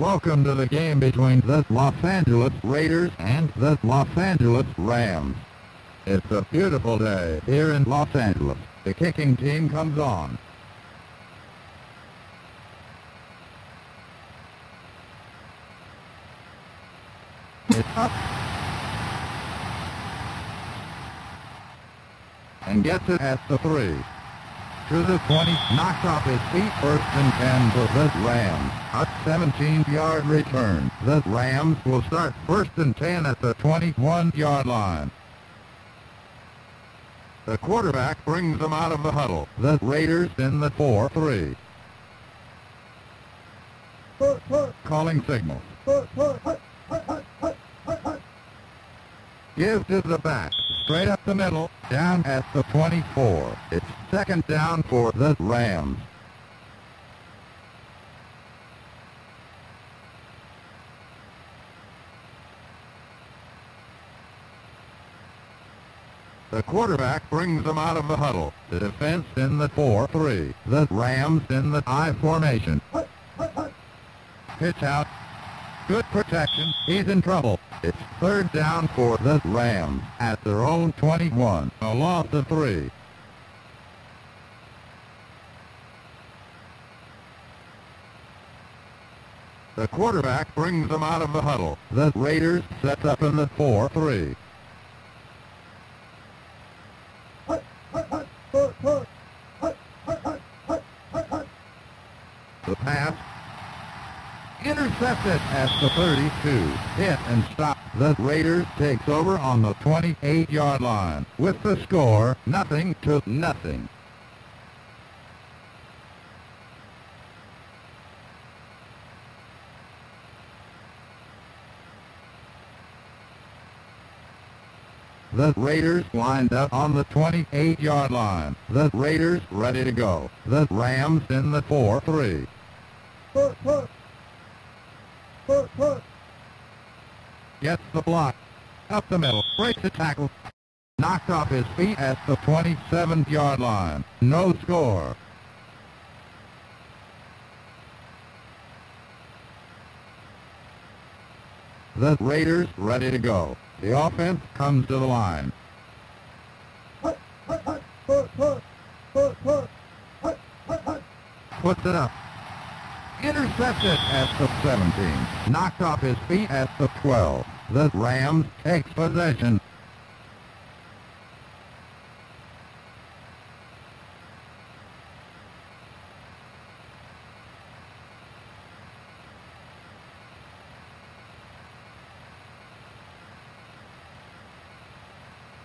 Welcome to the game between the Los Angeles Raiders and the Los Angeles Rams. It's a beautiful day here in Los Angeles. The kicking team comes on. It's up. And gets it at the three. To the 20, knocks off his feet first and 10 for the Rams. A 17-yard return. The Rams will start first and 10 at the 21-yard line. The quarterback brings them out of the huddle. The Raiders in the 4-3. Calling signals. Give to the back. Straight up the middle. Down at the 24. It's second down for the Rams. The quarterback brings them out of the huddle. The defense in the 4-3. The Rams in the I formation. Pitch out. Good protection. He's in trouble. It's third down for the Rams at their own 21. A loss of three. The quarterback brings them out of the huddle. The Raiders set up in the 4-3. The pass. Intercepted at the 32. Hit and stop. The Raiders takes over on the 28-yard line. With the score, nothing to nothing. The Raiders lined up on the 28-yard line. The Raiders ready to go. The Rams in the 4-3. Gets the block. Up the middle. Breaks the tackle. Knocked off his feet at the 27th yard line. No score. The Raiders ready to go. The offense comes to the line. Puts it up. Intercepted at the 17. Knocked off his feet at the 12. The Rams takes possession.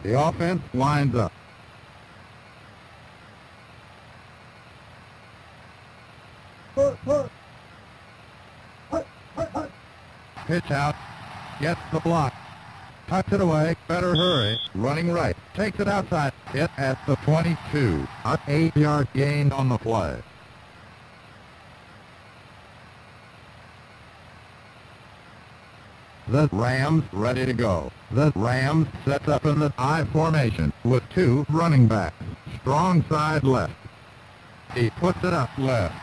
The offense lines up. Pitch out. Gets the block. Tucks it away. Better hurry. Running right. Takes it outside. Hit at the 22. A 8-yard gain on the play. The Rams ready to go. The Rams sets up in the I formation with two running backs. Strong side left. He puts it up left.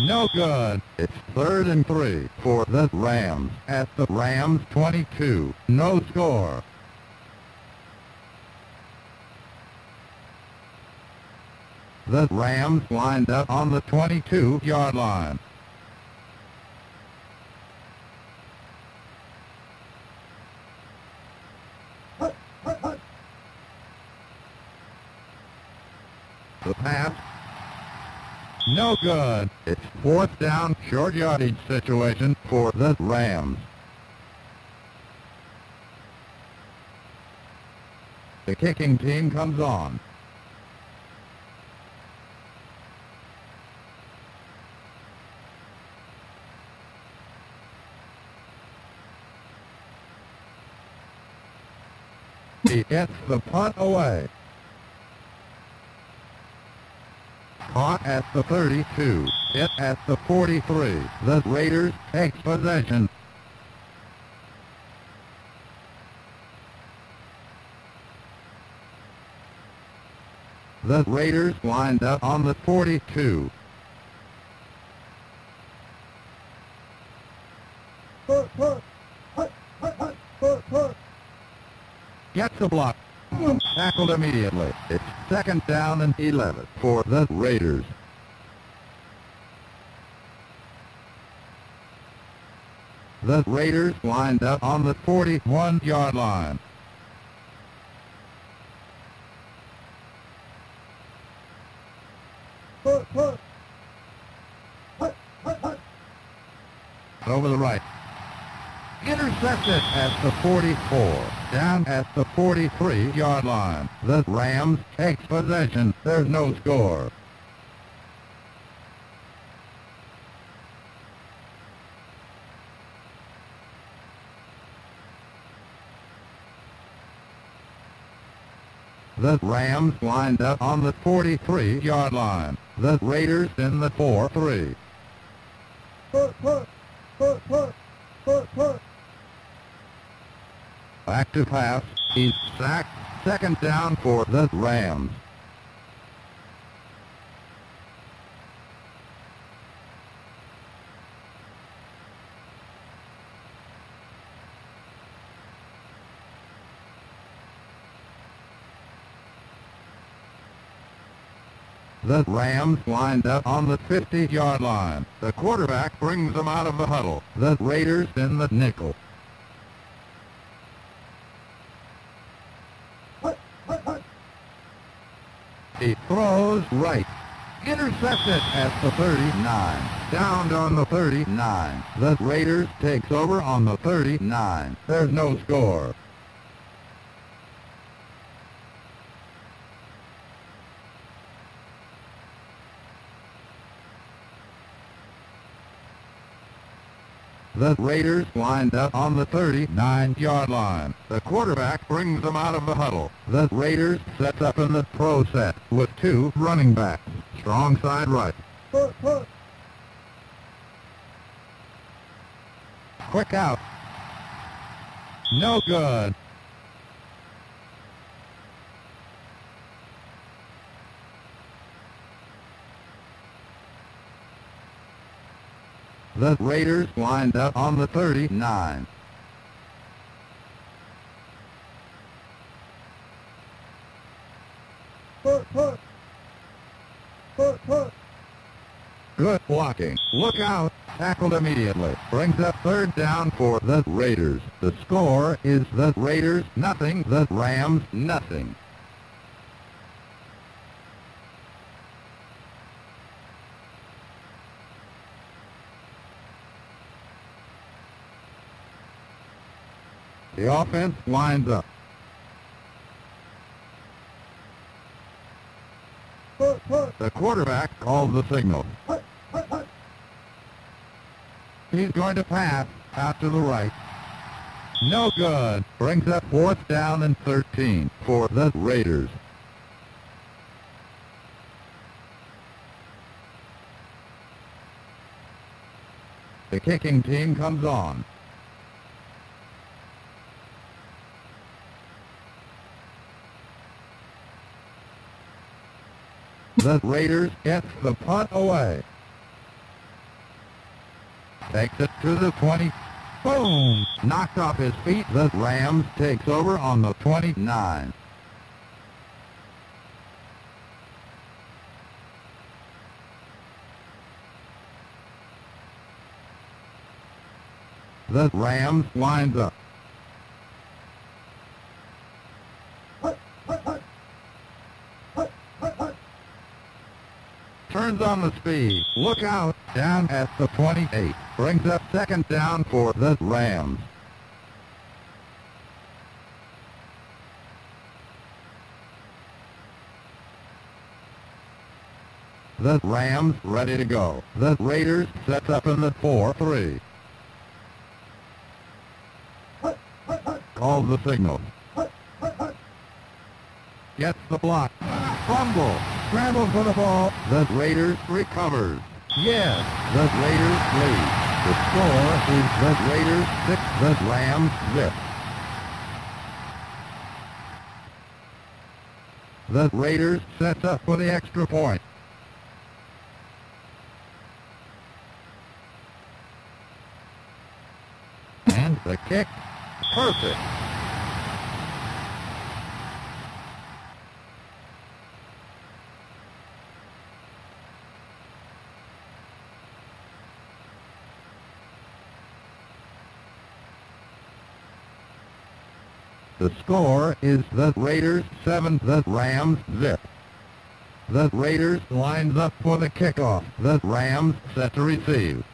No good. It's third and three for the Rams at the Rams 22. No score. The Rams lined up on the 22-yard line. The pass. No good. It's fourth down, short yardage situation for the Rams. The kicking team comes on. He gets the punt away. Caught at the 32. Hit at the 43. The Raiders take possession. The Raiders lined up on the 42. Gets the block. Tackled immediately. It's second down and 11 for the Raiders. The Raiders lined up on the 41-yard line. Over the right. Intercepted at the 44. Down at the 43-yard line. The Rams take possession. There's no score. The Rams lined up on the 43-yard line. The Raiders in the 4-3. Back to pass. He's sacked. Second down for the Rams. Rams lined up on the 50-yard line. The quarterback brings them out of the huddle. The Raiders in the nickel. He throws right. Intercepted at the 39. Downed on the 39. The Raiders takes over on the 39. There's no score. The Raiders lined up on the 39-yard line. The quarterback brings them out of the huddle. The Raiders sets up in the pro set with two running backs. Strong side right. Quick out. No good. The Raiders lined up on the 39. Good blocking. Look out. Tackled immediately. Brings up third down for the Raiders. The score is the Raiders nothing, the Rams nothing. The offense lines up. The quarterback calls the signal. He's going to pass out to the right. No good. Brings up fourth down and 13 for the Raiders. The kicking team comes on. The Raiders gets the punt away. Takes it to the 20. Boom! Knocked off his feet. The Rams takes over on the 29. The Rams winds up. Turns on the speed. Look out. Down at the 28. Brings up second down for the Rams. The Rams ready to go. The Raiders sets up in the 4-3. Calls the signal. Gets the block. Fumble. Scrambles for the ball. The Raiders recovers. Yes, the Raiders lead. The score is the Raiders 6, the Rams zip. The Raiders sets up for the extra point. And the kick. Perfect. The score is the Raiders 7, the Rams zip. The Raiders lines up for the kickoff. The Rams set to receive.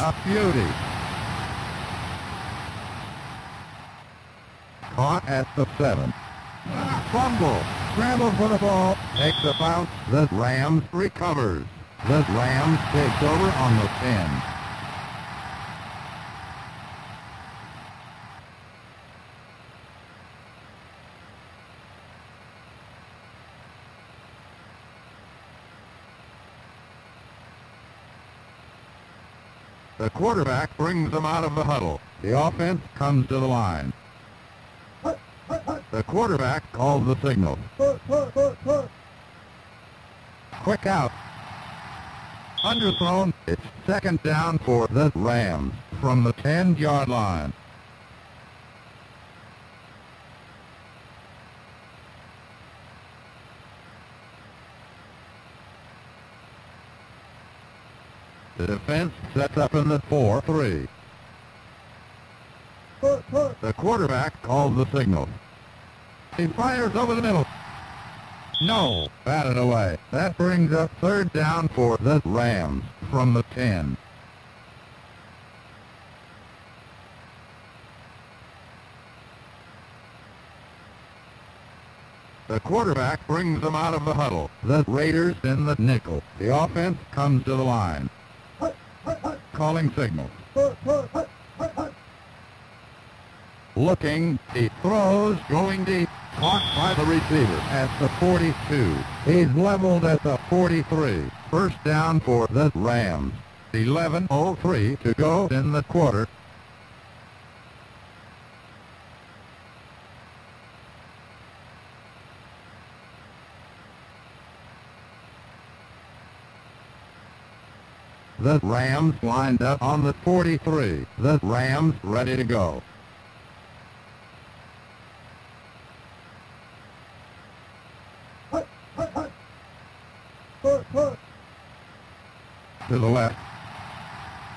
A beauty. Caught at the 7. Fumble. Scramble for the ball. Takes a bounce. The Rams recovers. The Rams takes over on the 10. The quarterback brings them out of the huddle. The offense comes to the line. The quarterback calls the signal. Quick out. Underthrown. It's second down for the Rams from the 10-yard line. The defense sets up in the 4-3. The quarterback calls the signal. He fires over the middle. No, batted away. That brings up third down for the Rams from the 10. The quarterback brings them out of the huddle. The Raiders in the nickel. The offense comes to the line. Calling signal. Looking, he throws, going deep, caught by the receiver at the 42. He's leveled at the 43. First down for the Rams. 11.03 to go in the quarter. The Rams lined up on the 43. The Rams ready to go. To the left.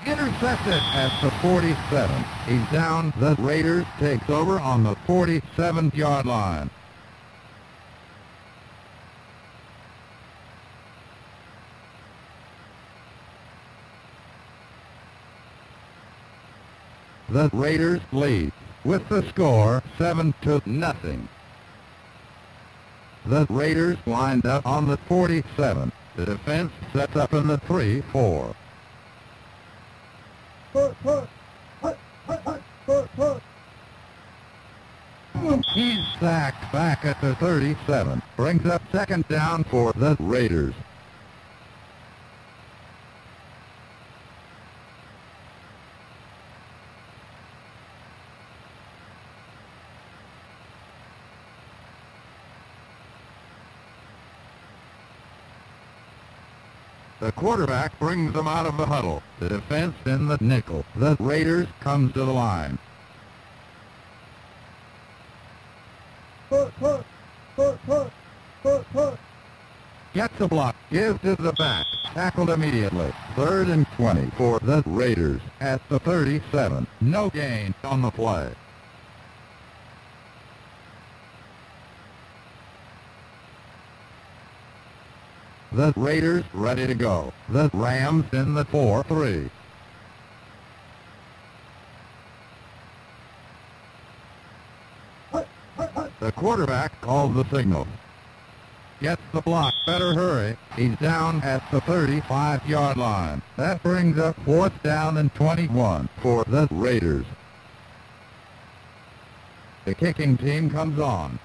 Intercepted at the 47. He's down. The Raiders takes over on the 47-yard line. The Raiders lead with the score 7 to nothing. The Raiders lined up on the 47. The defense sets up in the 3-4. He's sacked back at the 37. Brings up second down for the Raiders. The quarterback brings them out of the huddle. The defense in the nickel. The Raiders comes to the line. Gets a block. Gives to the back. Tackled immediately. Third and 20 for the Raiders at the 37. No gain on the play. The Raiders ready to go. The Rams in the 4-3. The quarterback calls the signal. Gets the block. Better hurry. He's down at the 35-yard line. That brings up fourth down and 21 for the Raiders. The kicking team comes on.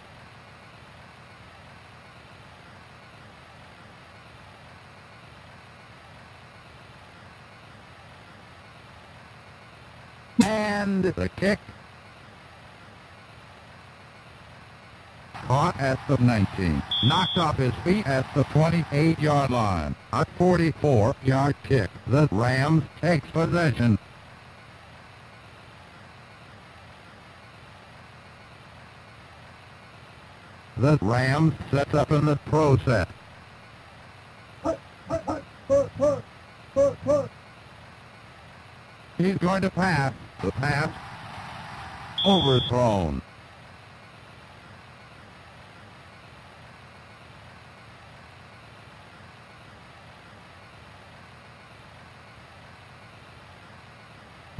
The kick. Caught at the 19. Knocked off his feet at the 28-yard line. A 44-yard kick. The Rams takes possession. The Rams set up in the pro set. He's going to pass. The pass overthrown.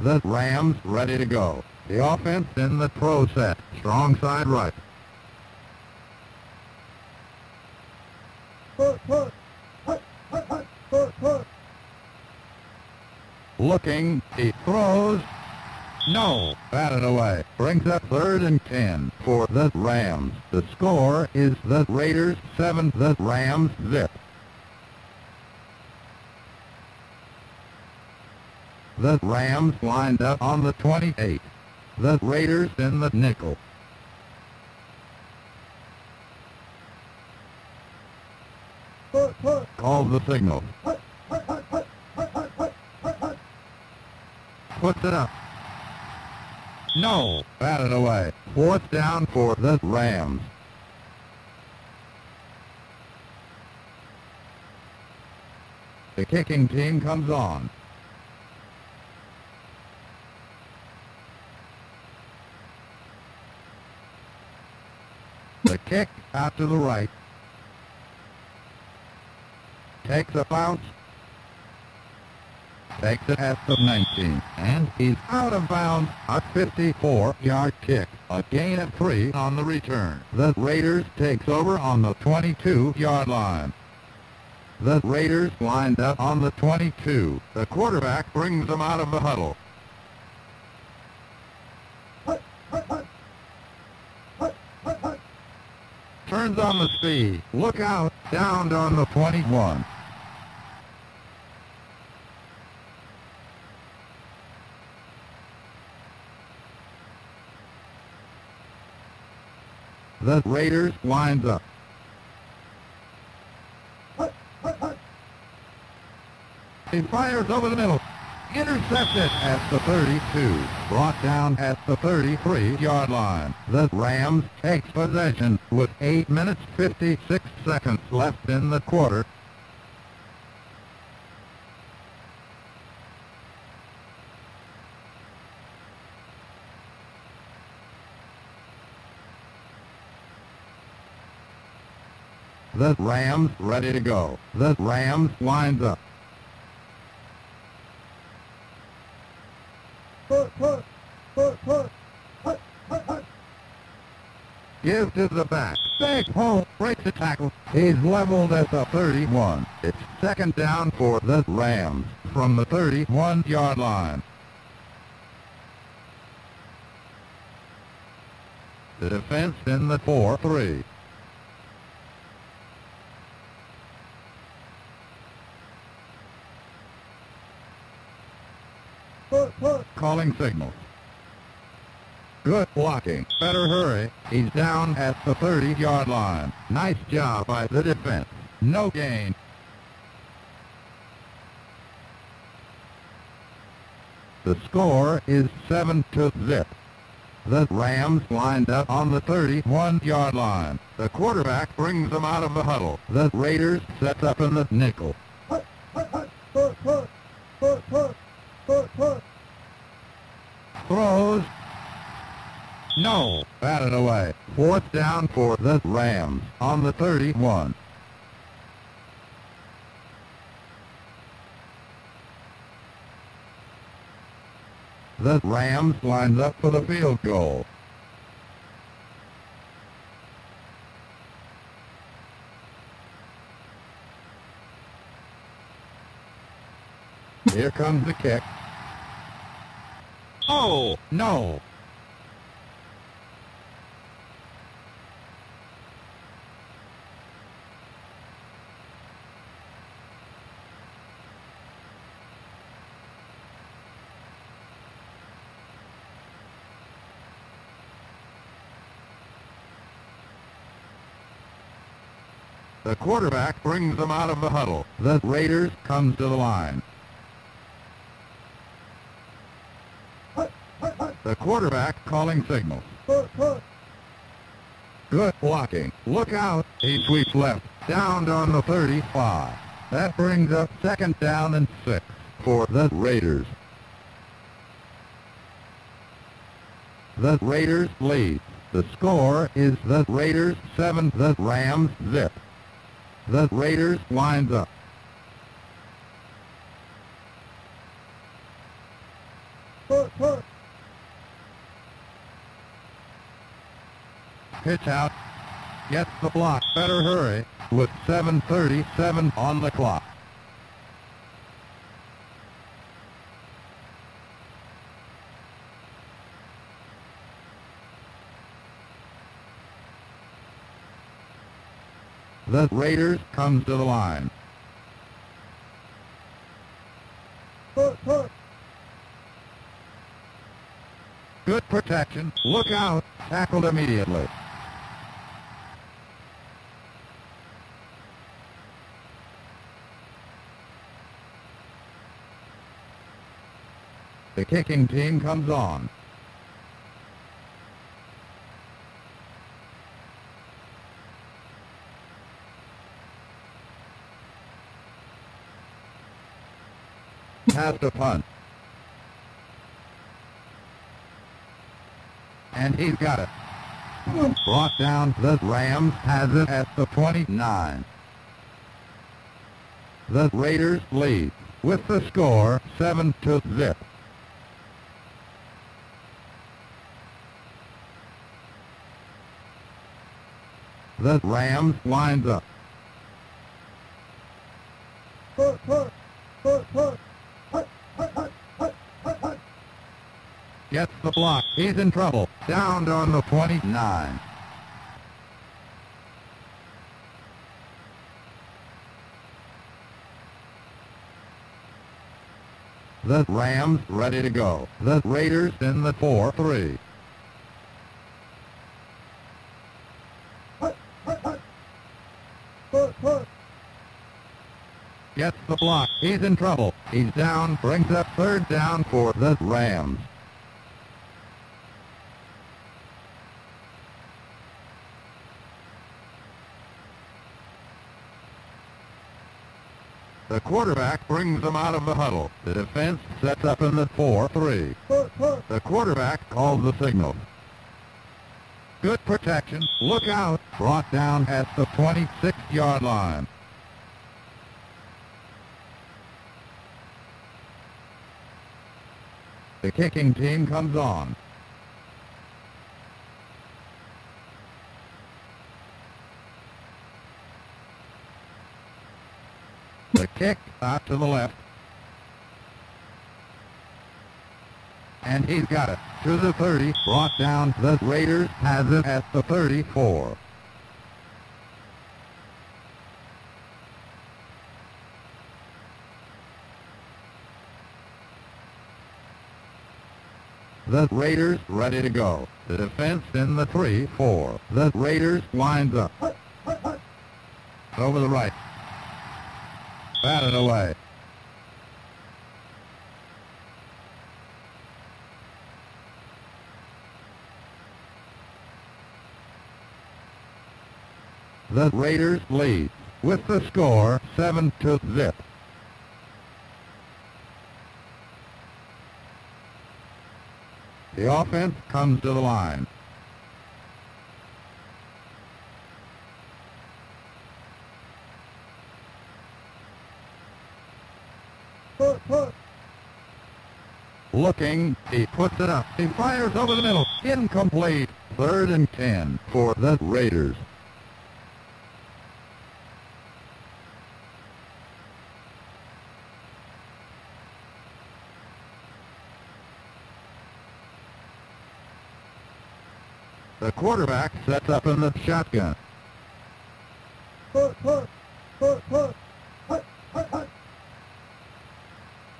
The Rams ready to go. The offense in the pro set. Strong side right. Looking, he throws. No, batted away. Brings up third and ten for the Rams. The score is the Raiders 7, the Rams zip. The Rams lined up on the 28. The Raiders in the nickel. Calls the signal. Puts it up. No, batted away. Fourth down for the Rams. The kicking team comes on. The kick out to the right. Takes a bounce. Takes it at the 19. And he's out of bounds. A 54-yard kick. A gain of three on the return. The Raiders takes over on the 22-yard line. The Raiders lined up on the 22. The quarterback brings them out of the huddle. Turns on the speed. Look out. Downed on the 21. The Raiders lines up. He fires over the middle. Intercepted at the 32. Brought down at the 33-yard line. The Rams takes possession with 8 minutes 56 seconds left in the quarter. The Rams ready to go. The Rams lines up. Give to the back. Big hole. Breaks the tackle. He's leveled at the 31. It's second down for the Rams from the 31-yard line. The defense in the 4-3. Calling signals. Good blocking. Better hurry. He's down at the 30-yard line. Nice job by the defense. No gain. The score is 7 to zip. The Rams lined up on the 31-yard line. The quarterback brings them out of the huddle. The Raiders set up in the nickel. Throws. No. Batted away. Fourth down for the Rams on the 31. The Rams lines up for the field goal. Here comes the kick. Oh, no. The quarterback brings them out of the huddle. The Raiders comes to the line. The quarterback calling signals. Good blocking. Look out. He sweeps left. Down on the 35. That brings up second down and six for the Raiders. The Raiders lead. The score is the Raiders 7, the Rams zip. The Raiders winds up. Pitch out. Gets the block. Better hurry. With 7.37 on the clock. The Raiders comes to the line. Good protection. Look out. Tackled immediately. The kicking team comes on. has the punt. And he's got it. Brought down, the Rams has it at the 29. The Raiders lead with the score 7 to zip. The Rams winds up. Gets the block. He's in trouble. Downed on the 29. The Rams ready to go. The Raiders in the 4-3. Gets the block. He's in trouble. He's down. Brings up third down for the Rams. The quarterback brings them out of the huddle. The defense sets up in the 4-3. The quarterback calls the signal. Good protection. Look out. Brought down at the 26-yard line. The kicking team comes on. The kick out to the left. And he's got it. To the 30. Brought down. The Raiders has it at the 34. The Raiders ready to go. The defense in the 3-4. The Raiders winds up. Over the right. Batted away. The Raiders lead with the score 7 to zip. The offense comes to the line. Looking, he puts it up. He fires over the middle. Incomplete. Third and ten for the Raiders. The quarterback sets up in the shotgun.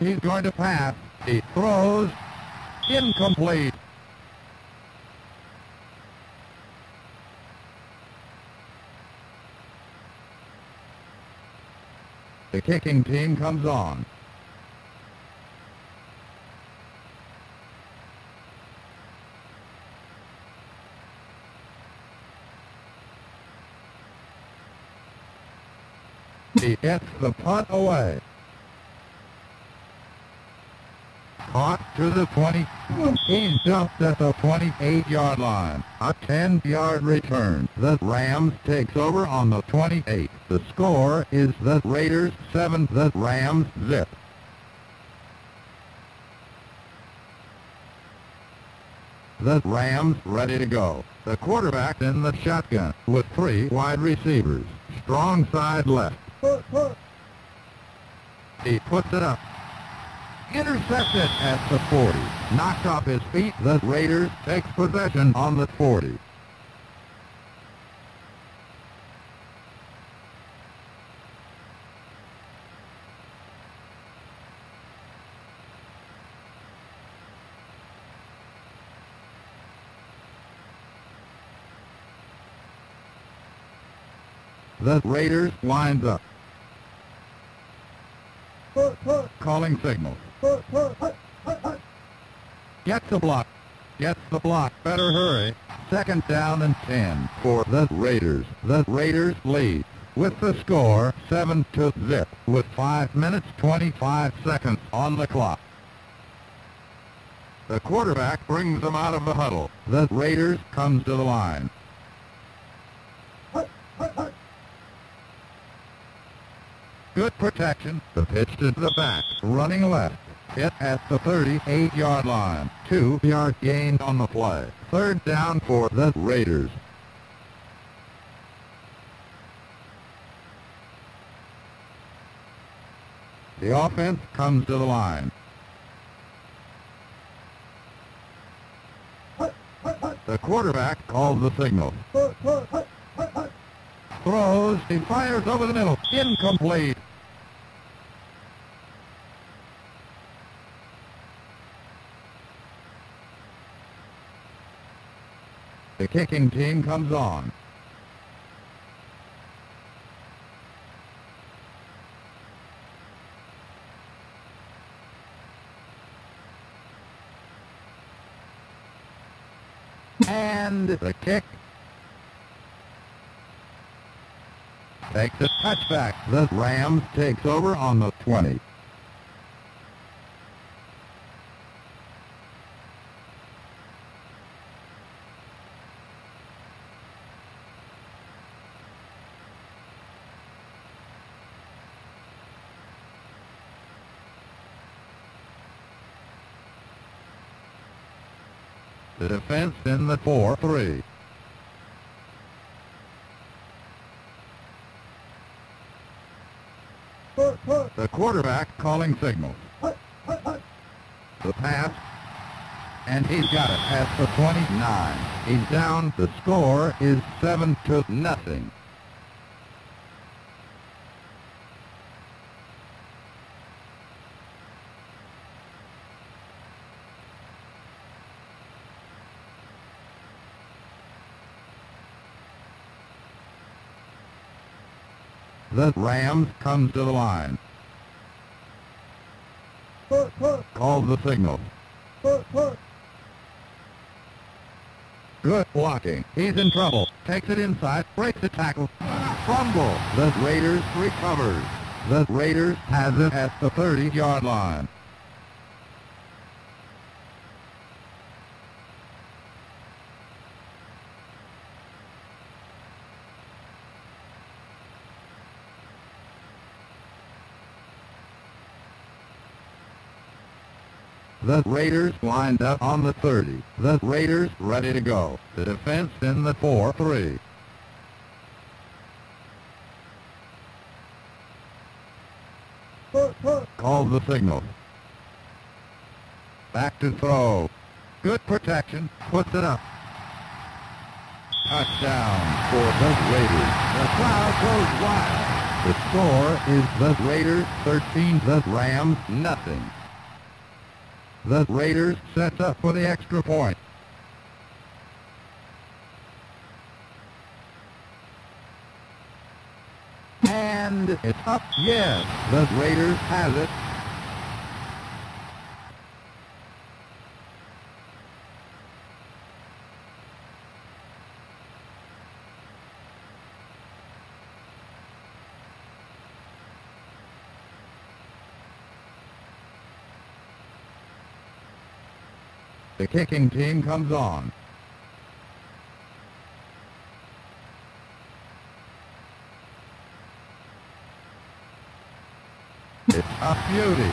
He's going to pass. He throws. Incomplete. The kicking team comes on. He gets the punt away. Caught to the 20. He jumped at the 28-yard line. A 10-yard return. The Rams takes over on the 28. The score is the Raiders 7, the Rams zip. The Rams ready to go. The quarterback in the shotgun with three wide receivers. Strong side left. He puts it up. Intercepted at the 40. Knocked off his feet. The Raiders takes possession on the 40. The Raiders winds up. Calling signal. Gets the block. Get the block. Better hurry. Second down and 10 for the Raiders. The Raiders lead with the score 7 to zip with 5 minutes 25 seconds on the clock. The quarterback brings them out of the huddle. The Raiders comes to the line. Good protection. The pitch to the back. Running left. Hit at the 38-yard line. Two yard gain on the play. Third down for the Raiders. The offense comes to the line. The quarterback calls the signal. Throws. He fires over the middle. Incomplete. Kicking team comes on. And the kick. Takes a touchback. The Rams takes over on the 20. The defense in the 4-3. The quarterback calling signals. The pass. And he's got it at the 29. He's down. The score is 7 to nothing. The Rams comes to the line. Calls the signal. Good blocking. He's in trouble. Takes it inside. Breaks the tackle. Fumble. The Raiders recovers. The Raiders has it at the 30-yard line. The Raiders lined up on the 30. The Raiders ready to go. The defense in the 4-3. Call the signal. Back to throw. Good protection. Puts it up. Touchdown for the Raiders. The crowd goes wild. The score is the Raiders 13, the Rams nothing. The Raiders set up for the extra point. And And it's up. Yes, the Raiders has it. The kicking team comes on. It's a beauty.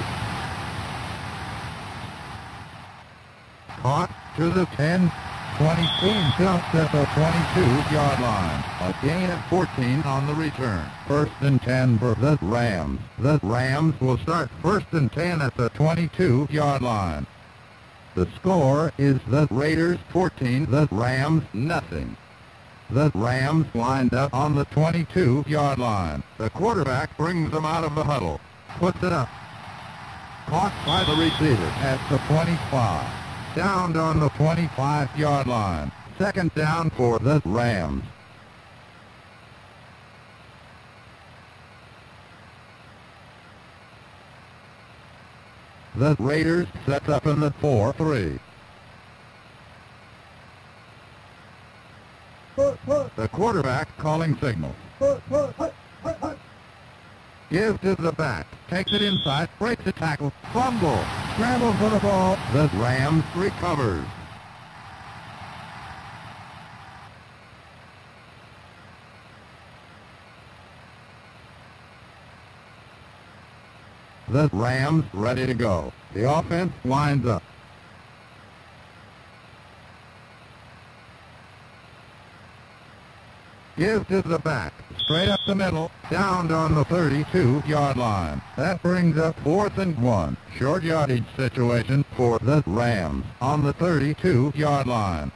Caught to the 10, 22 just at the 22-yard line. A gain of 14 on the return. First and 10 for the Rams. The Rams will start first and 10 at the 22-yard line. The score is the Raiders 14, the Rams nothing. The Rams lined up on the 22-yard line. The quarterback brings them out of the huddle puts it up. Caught by the receiver at the 25. Downed on the 25-yard line. Second down for the Rams. The Raiders set up in the 4-3. The quarterback calling signals. Gives to the back. Takes it inside. Breaks the tackle. Fumble. Scramble for the ball. The Rams recovers. The Rams ready to go. The offense winds up. Give to the back. Straight up the middle. Down on the 32-yard line. That brings up fourth and one. Short yardage situation for the Rams on the 32-yard line.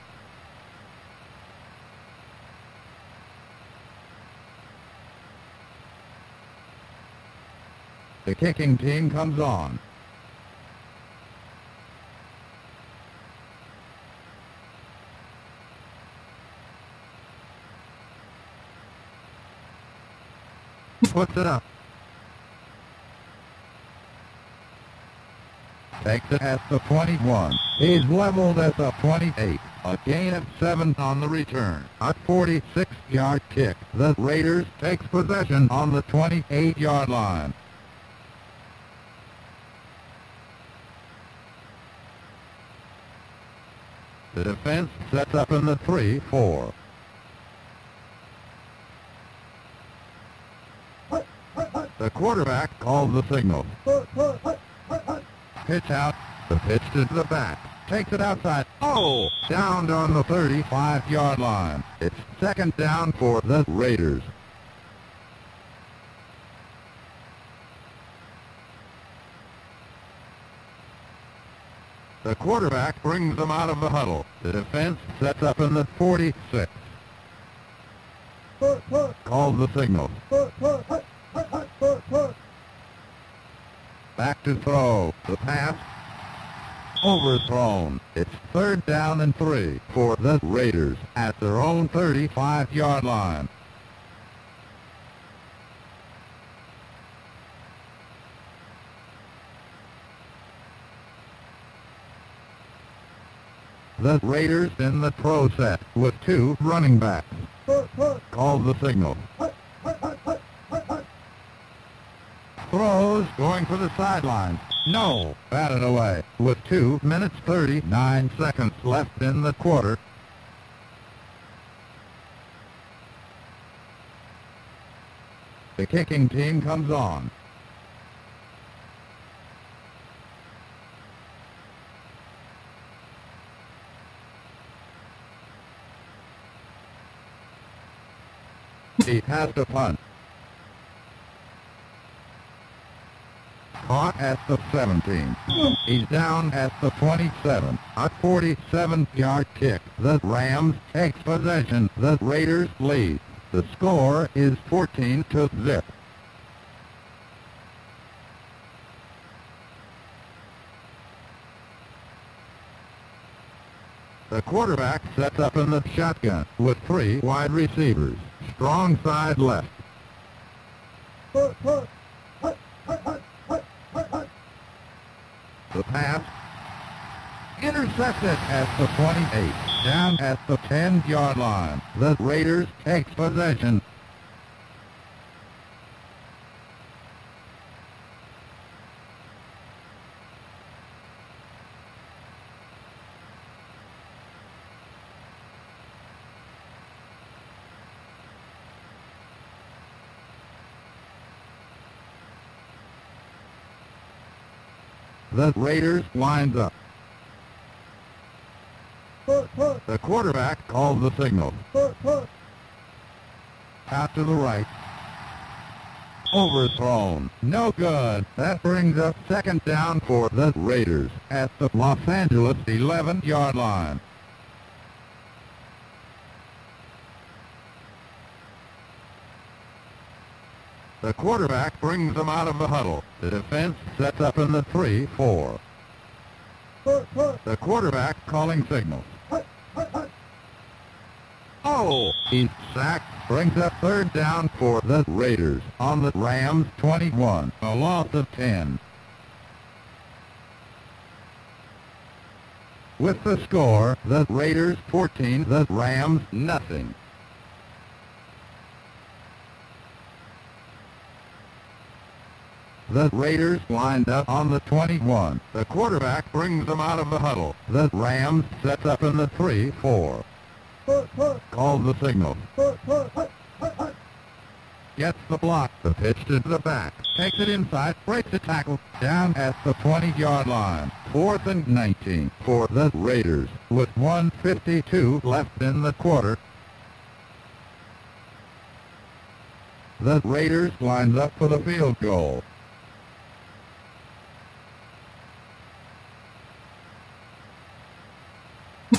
The kicking team comes on. puts it up. Takes it at the 21. He's leveled at the 28. A gain of 7 on the return. A 46-yard kick. The Raiders takes possession on the 28-yard line. The defense sets up in the 3-4. The quarterback calls the signal. Pitch out. The pitch to the back. Takes it outside. Oh! Downed on the 35-yard line. It's second down for the Raiders. The quarterback brings them out of the huddle. The defense sets up in the 46. Calls the signal. Back to throw. The pass. Overthrown. It's third down and three for the Raiders at their own 35-yard line. The Raiders in the pro set with two running backs. Call the signal. Throws going for the sideline. No. Batted away. With 2 minutes 39 seconds left in the quarter. The kicking team comes on. He has to punt. caught at the 17. He's down at the 27. A 47-yard kick. The Rams take possession. The Raiders lead. The score is 14 to zip. The quarterback sets up in the shotgun with three wide receivers. Strong side left. The pass. Intercepted at the 28. Down at the 10-yard line. The Raiders take possession. The Raiders winds up. The quarterback calls the signal. Out to the right. Overthrown. No good. That brings up second down for the Raiders at the Los Angeles 11-yard line. The quarterback brings them out of the huddle. The defense sets up in the 3-4. The quarterback calling signals. Oh, he's sacked. Brings up third down for the Raiders on the Rams 21. A loss of 10. With the score, the Raiders 14, the Rams nothing. The Raiders lined up on the 21. The quarterback brings them out of the huddle. The Rams sets up in the 3-4. Calls the signal. Gets the block. The pitch to the back. Takes it inside. Breaks the tackle. Down at the 20-yard line. Fourth and 19 for the Raiders. With 152 left in the quarter. The Raiders lines up for the field goal.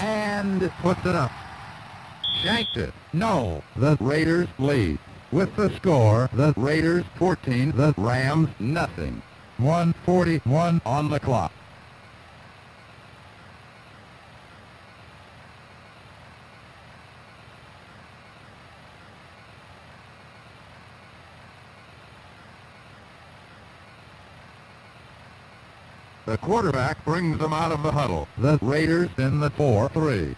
And puts it up. Shanked it. No. The Raiders lead. With the score, the Raiders 14, the Rams nothing. 141 on the clock. The quarterback brings them out of the huddle. The Raiders in the 4-3.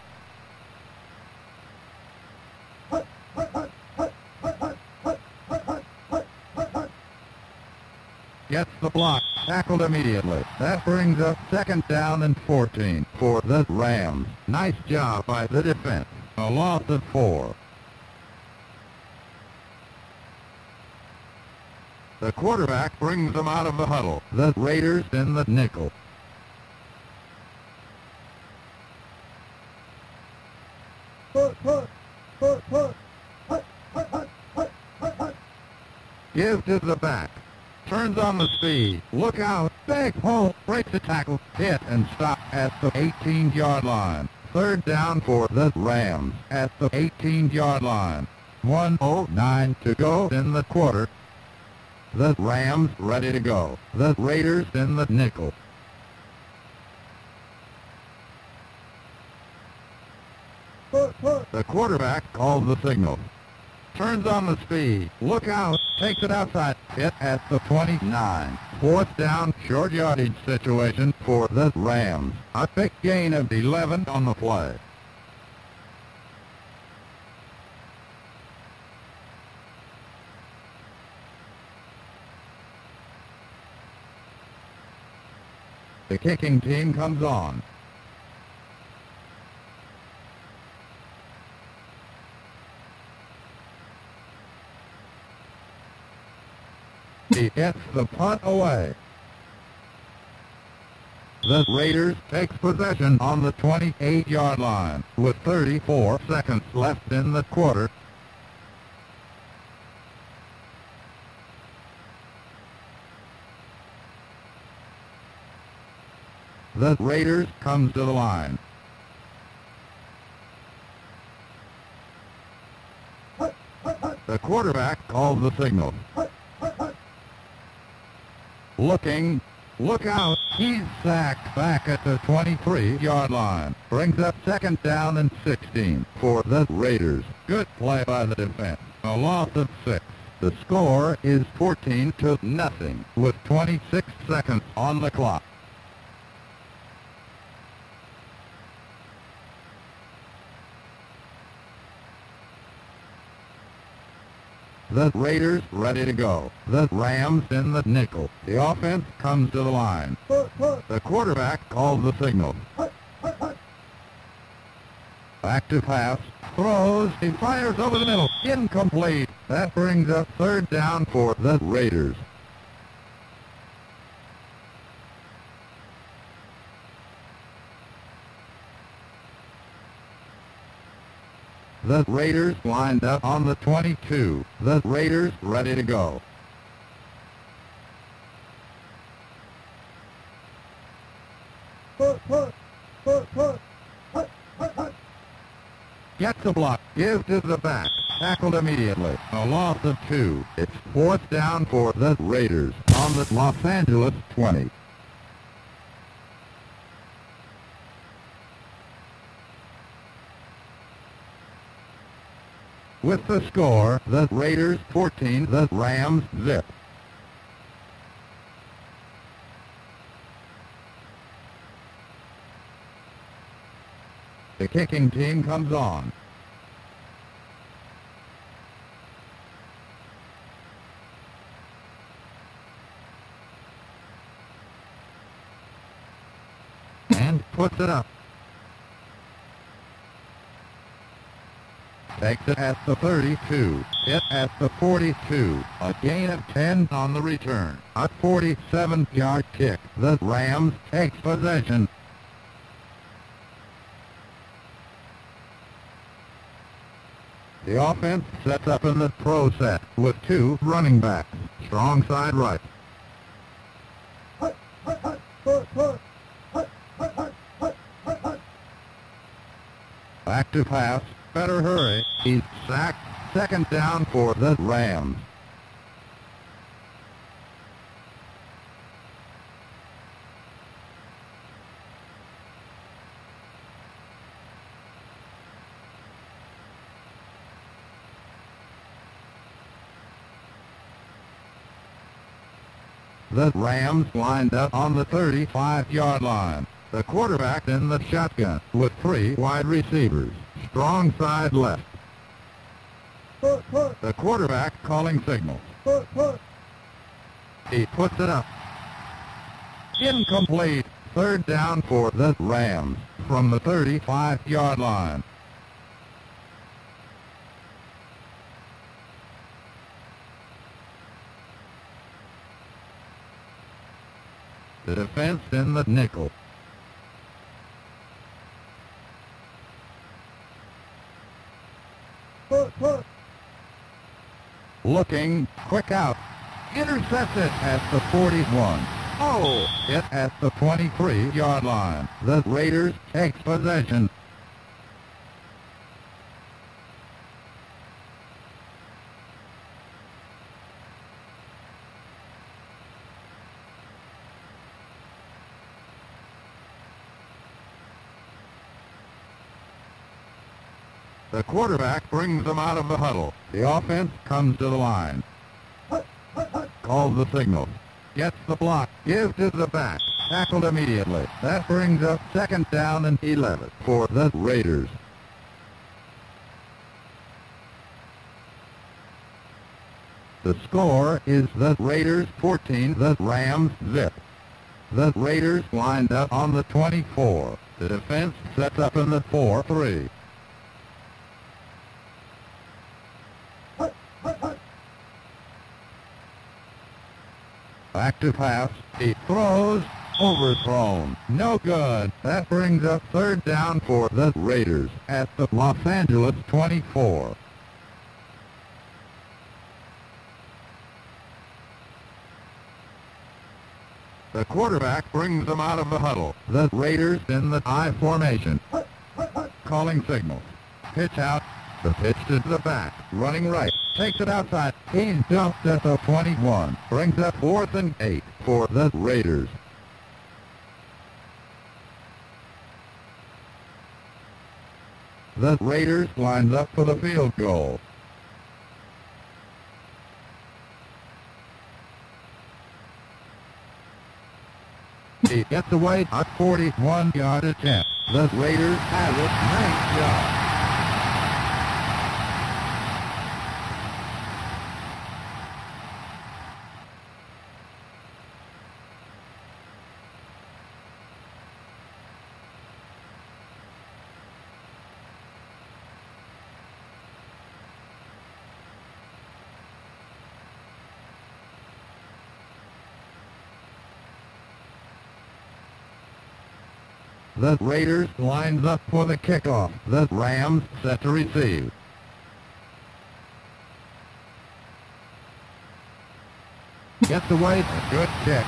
Gets the block. Tackled immediately. That brings up second down and 14 for the Rams. Nice job by the defense. A loss of four. The quarterback brings them out of the huddle. The Raiders in the nickel. Give to the back. Turns on the speed. Look out. Big hole. Breaks the tackle. Hit and stop at the 18-yard line. Third down for the Rams at the 18-yard line. 109 to go in the quarter. The Rams ready to go. The Raiders in the nickel. The quarterback calls the signal. Turns on the speed. Look out. Takes it outside. Hit at the 29. Fourth down, short yardage situation for the Rams. A big gain of 11 on the play. The kicking team comes on. He hits the punt away. The Raiders takes possession on the 28-yard line with 34 seconds left in the quarter. The Raiders comes to the line. The quarterback calls the signal. Looking. Look out. He's sacked back at the 23-yard line. Brings up second down and 16 for the Raiders. Good play by the defense. A loss of six. The score is 14 to nothing with 26 seconds on the clock. The Raiders ready to go. The Rams in the nickel. The offense comes to the line. The quarterback calls the signal. Back to pass. Throws. He fires over the middle. Incomplete. That brings up third down for the Raiders. The Raiders lined up on the 22. The Raiders ready to go. Get the block. Gives to the back. Tackled immediately. A loss of two. It's fourth down for the Raiders on the Los Angeles 20. With the score, the Raiders 14, the Rams zip. The kicking team comes on. And puts it up. Takes it at the 32. Hit at the 42. A gain of 10 on the return. A 47-yard kick. The Rams take possession. The offense sets up in the pro set with two running backs. Strong side right. Back to pass. Better hurry. He's sacked. Second down for the Rams. The Rams lined up on the 35-yard line. The quarterback in the shotgun with three wide receivers. Strong side left. The quarterback calling signals. He puts it up. Incomplete. Third down for the Rams from the 35-yard line. The defense in the nickel. Looking, quick out. Intercepted at the 41. Oh, hit at the 23-yard line. The Raiders take possession. Quarterback brings them out of the huddle. The offense comes to the line. Calls the signal. Gets the block. Gives to the back. Tackled immediately. That brings up second down and 11 for the Raiders. The score is the Raiders 14, the Rams zip. The Raiders lined up on the 24. The defense sets up in the 4-3. Back to pass. He throws. Overthrown. No good. That brings up third down for the Raiders at the Los Angeles 24. The quarterback brings them out of the huddle. The Raiders in the I formation. Calling signals. Pitch out. The pitch to the back. Running right. Takes it outside. He's dumped at the 21 brings up fourth and eight for the Raiders. The Raiders lines up for the field goal. He gets away a 41-yard attempt. The Raiders have it. Nice job. The Raiders lines up for the kickoff. The Rams set to receive. Gets away. Good kick.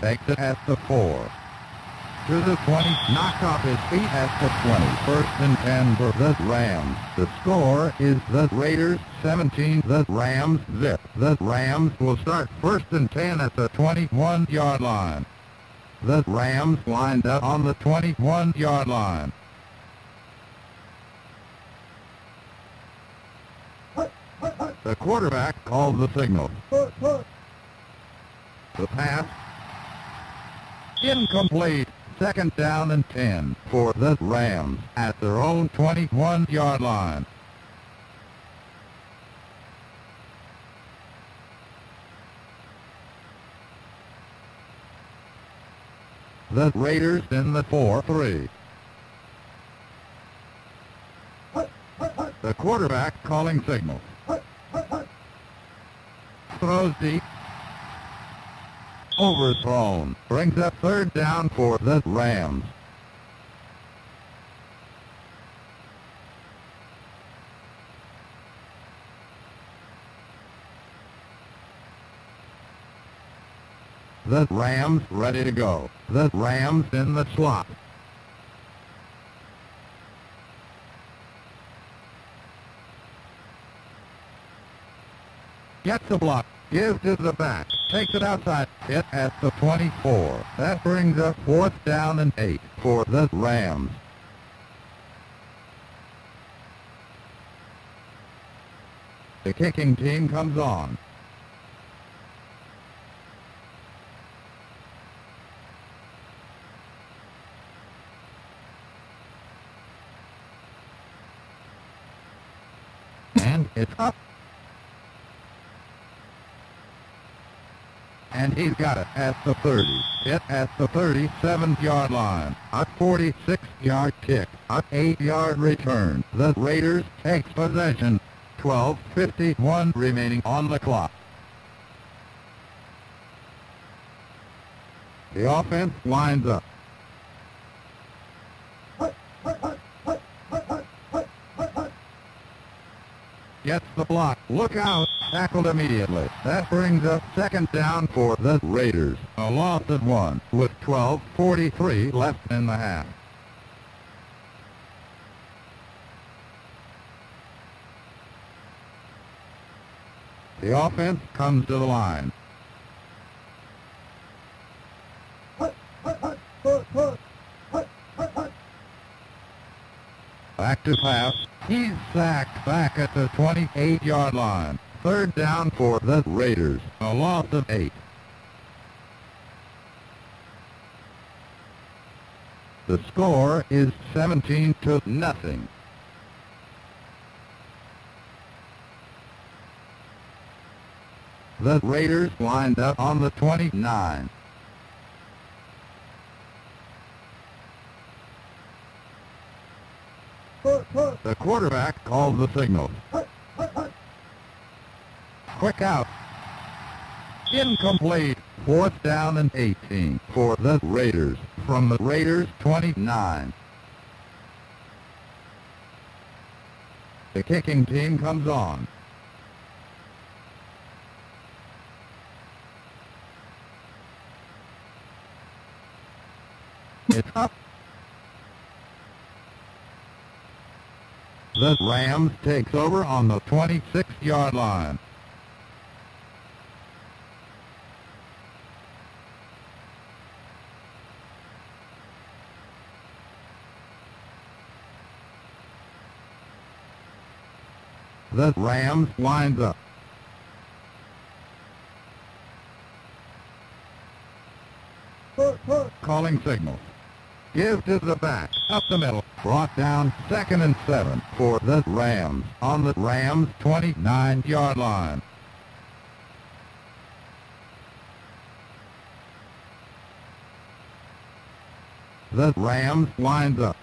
Takes it at the 4. To the 20. Knocked off his feet at the 20. First and 10 for the Rams. The score is the Raiders 17. The Rams zip. The Rams will start first and 10 at the 21-yard line. The Rams lined up on the 21-yard line. The quarterback called the signal. The pass. Incomplete. Second down and 10 for the Rams at their own 21-yard line. The Raiders in the 4-3. The quarterback calling signals. Throws deep. Overthrown. Brings up third down for the Rams. The Rams ready to go. The Rams in the slot. Gets the block. Gives to the back. Takes it outside. Hit at the 24. That brings up fourth down and eight for the Rams. The kicking team comes on. It's up. And he's got it at the 30. Hit at the 37-yard line. A 46-yard kick. A 8-yard return. The Raiders take possession. 12.51 remaining on the clock. The offense lines up. Gets the block. Look out. Tackled immediately. That brings up second down for the Raiders. A loss of one with 12.43 left in the half. The offense comes to the line. Back to pass. He's sacked back at the 28-yard line. Third down for the Raiders. A loss of eight. The score is 17 to nothing. The Raiders lined up on the 29. The quarterback called the signal. Quick out. Incomplete. Fourth down and 18 for the Raiders from the Raiders 29. The kicking team comes on. It's up. The Rams takes over on the 26-yard line. The Rams winds up. Calling signals. Give to the back, up the middle, brought down second and seven for the Rams on the Rams 29-yard line. The Rams lines up.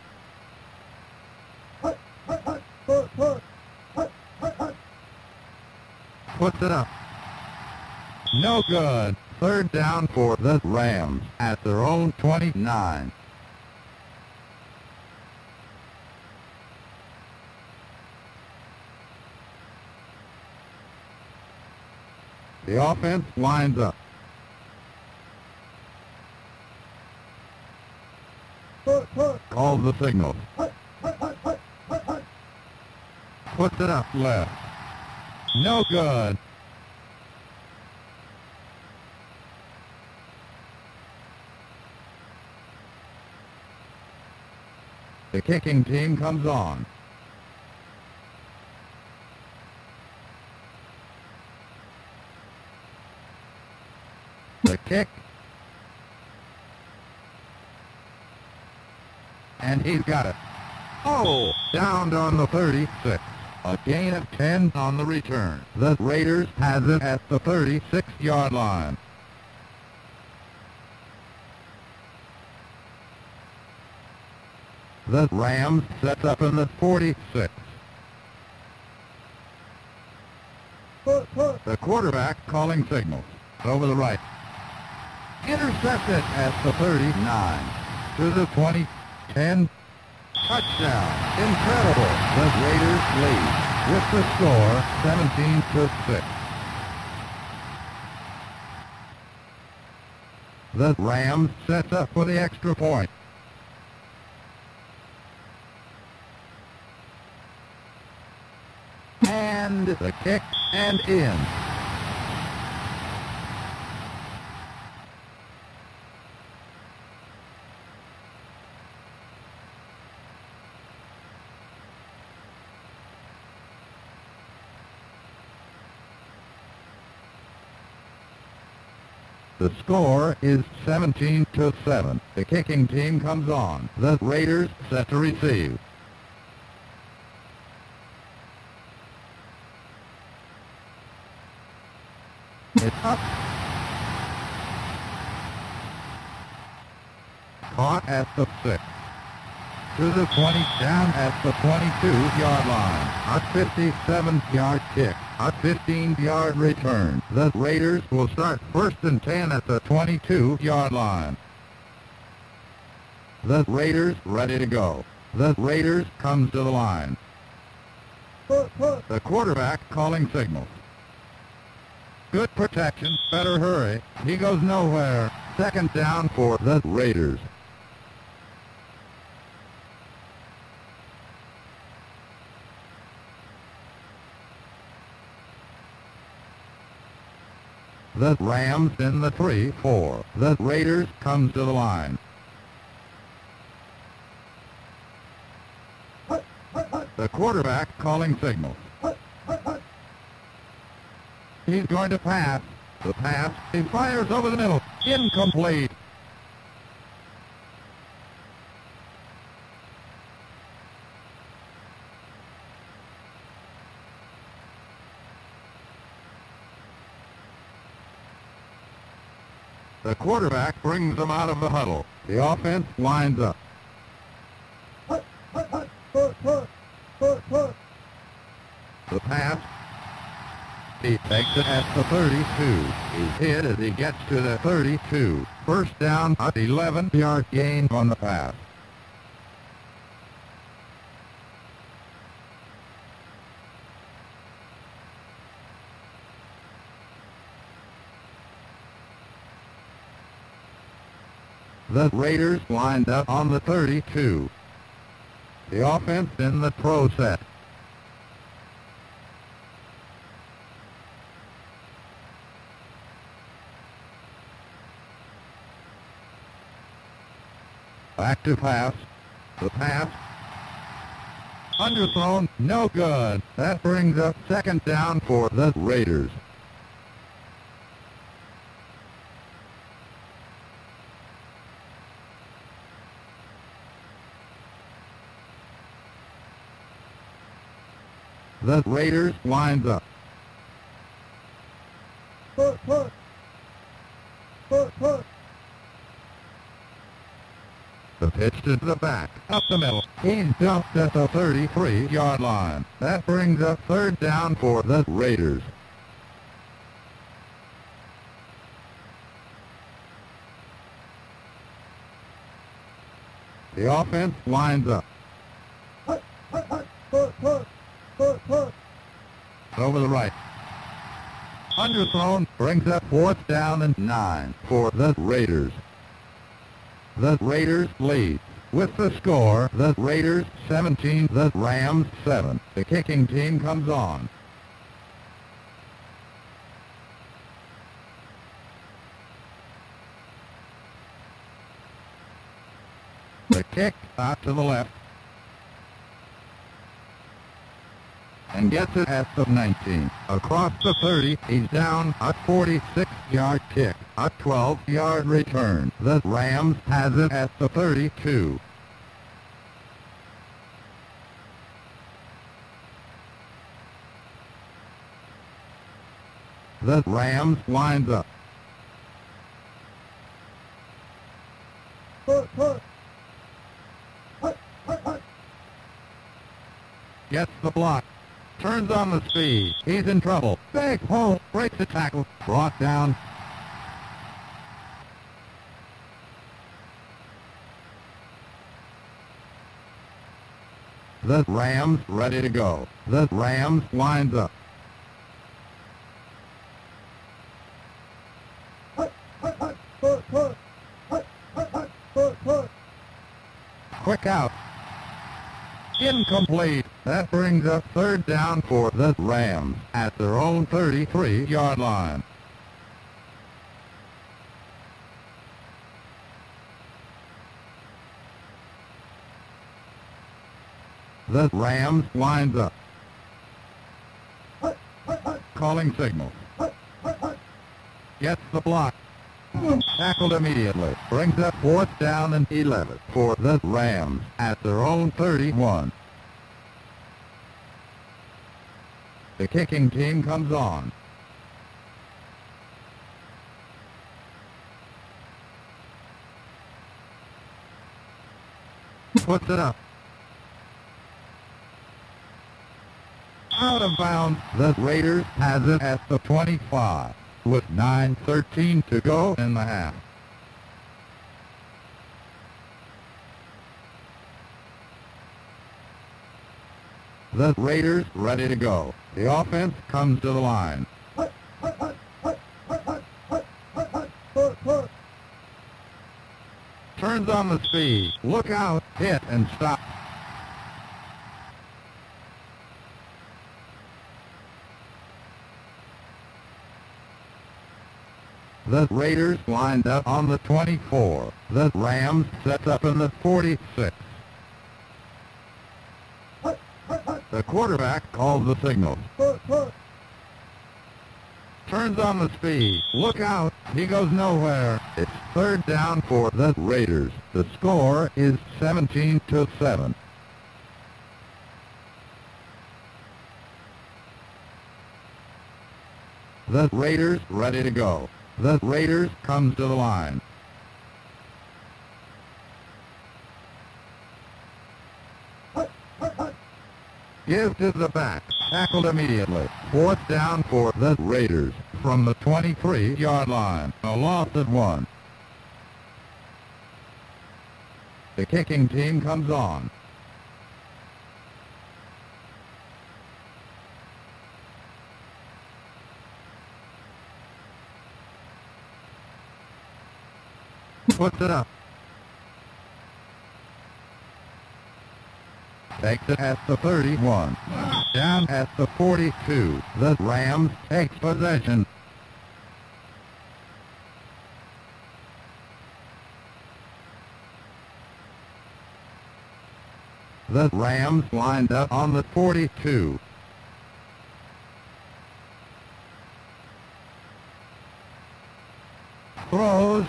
Puts it up. No good. Third down for the Rams at their own 29. The offense lines up. Calls the signal. Puts it up left. No good. The kicking team comes on. Kick. And he's got it. Oh, downed on the 36. A gain of 10 on the return. The Raiders has it at the 36-yard line. The Rams set up in the 46. The quarterback calling signals. Over the right. Intercepted at the 39. To the 20. 10. Touchdown. Incredible. The Raiders lead with the score 17 to 6. The Rams sets up for the extra point. And the kick and in. The score is 17 to 7. The kicking team comes on. The Raiders set to receive. It's up. Caught at the 6. To the 20, down at the 22-yard line. A 57-yard kick. A 15-yard return. The Raiders will start first and 10 at the 22-yard line. The Raiders ready to go. The Raiders comes to the line. The quarterback calling signals. Good protection. Better hurry. He goes nowhere. Second down for the Raiders. The Rams in the 3-4. The Raiders comes to the line. The quarterback calling signals. He's going to pass. The pass. He fires over the middle. Incomplete. The quarterback brings them out of the huddle. The offense lines up. The pass. He takes it at the 32. He's hit as he gets to the 32. First down, a 11-yard gain on the pass. The Raiders lined up on the 32. The offense in the pro set. Back to pass. The pass. Underthrown, no good. That brings up second down for the Raiders. The Raiders winds up. Push. Push, push. The pitch to the back, up the middle. He's dumped at the 33-yard line. That brings up third down for the Raiders. The offense lines up. Over the right. Underthrown brings up fourth down and nine for the Raiders. The Raiders lead. With the score, the Raiders 17, the Rams 7. The kicking team comes on. The kick out to the left. Gets it at the 19. Across the 30, he's down a 46-yard kick, a 12-yard return. The Rams has it at the 32. The Rams winds up. Gets the block. Turns on the speed. He's in trouble. Big hole. Breaks the tackle. Brought down. The Rams ready to go. The Rams winds up. Quick out. Incomplete. That brings up third down for the Rams at their own 33-yard line. The Rams winds up. Calling signal. Gets the block. Tackled immediately. Brings up fourth down and 11 for the Rams at their own 31. The kicking team comes on. Puts it up. Out of bounds. The Raiders has it at the 25 with 9.13 to go in the half. The Raiders ready to go. The offense comes to the line. Turns on the speed. Look out. Hit and stop. The Raiders lined up on the 24. The Rams set up in the 46. The quarterback calls the signal. Turns on the speed. Look out. He goes nowhere. It's third down for the Raiders. The score is 17 to 7. The Raiders ready to go. The Raiders comes to the line. Give to the back. Tackled immediately. Fourth down for the Raiders from the 23-yard line. A loss at one. The kicking team comes on. Puts it up. Takes it at the 31. Down at the 42. The Rams take possession. The Rams lined up on the 42. Throws.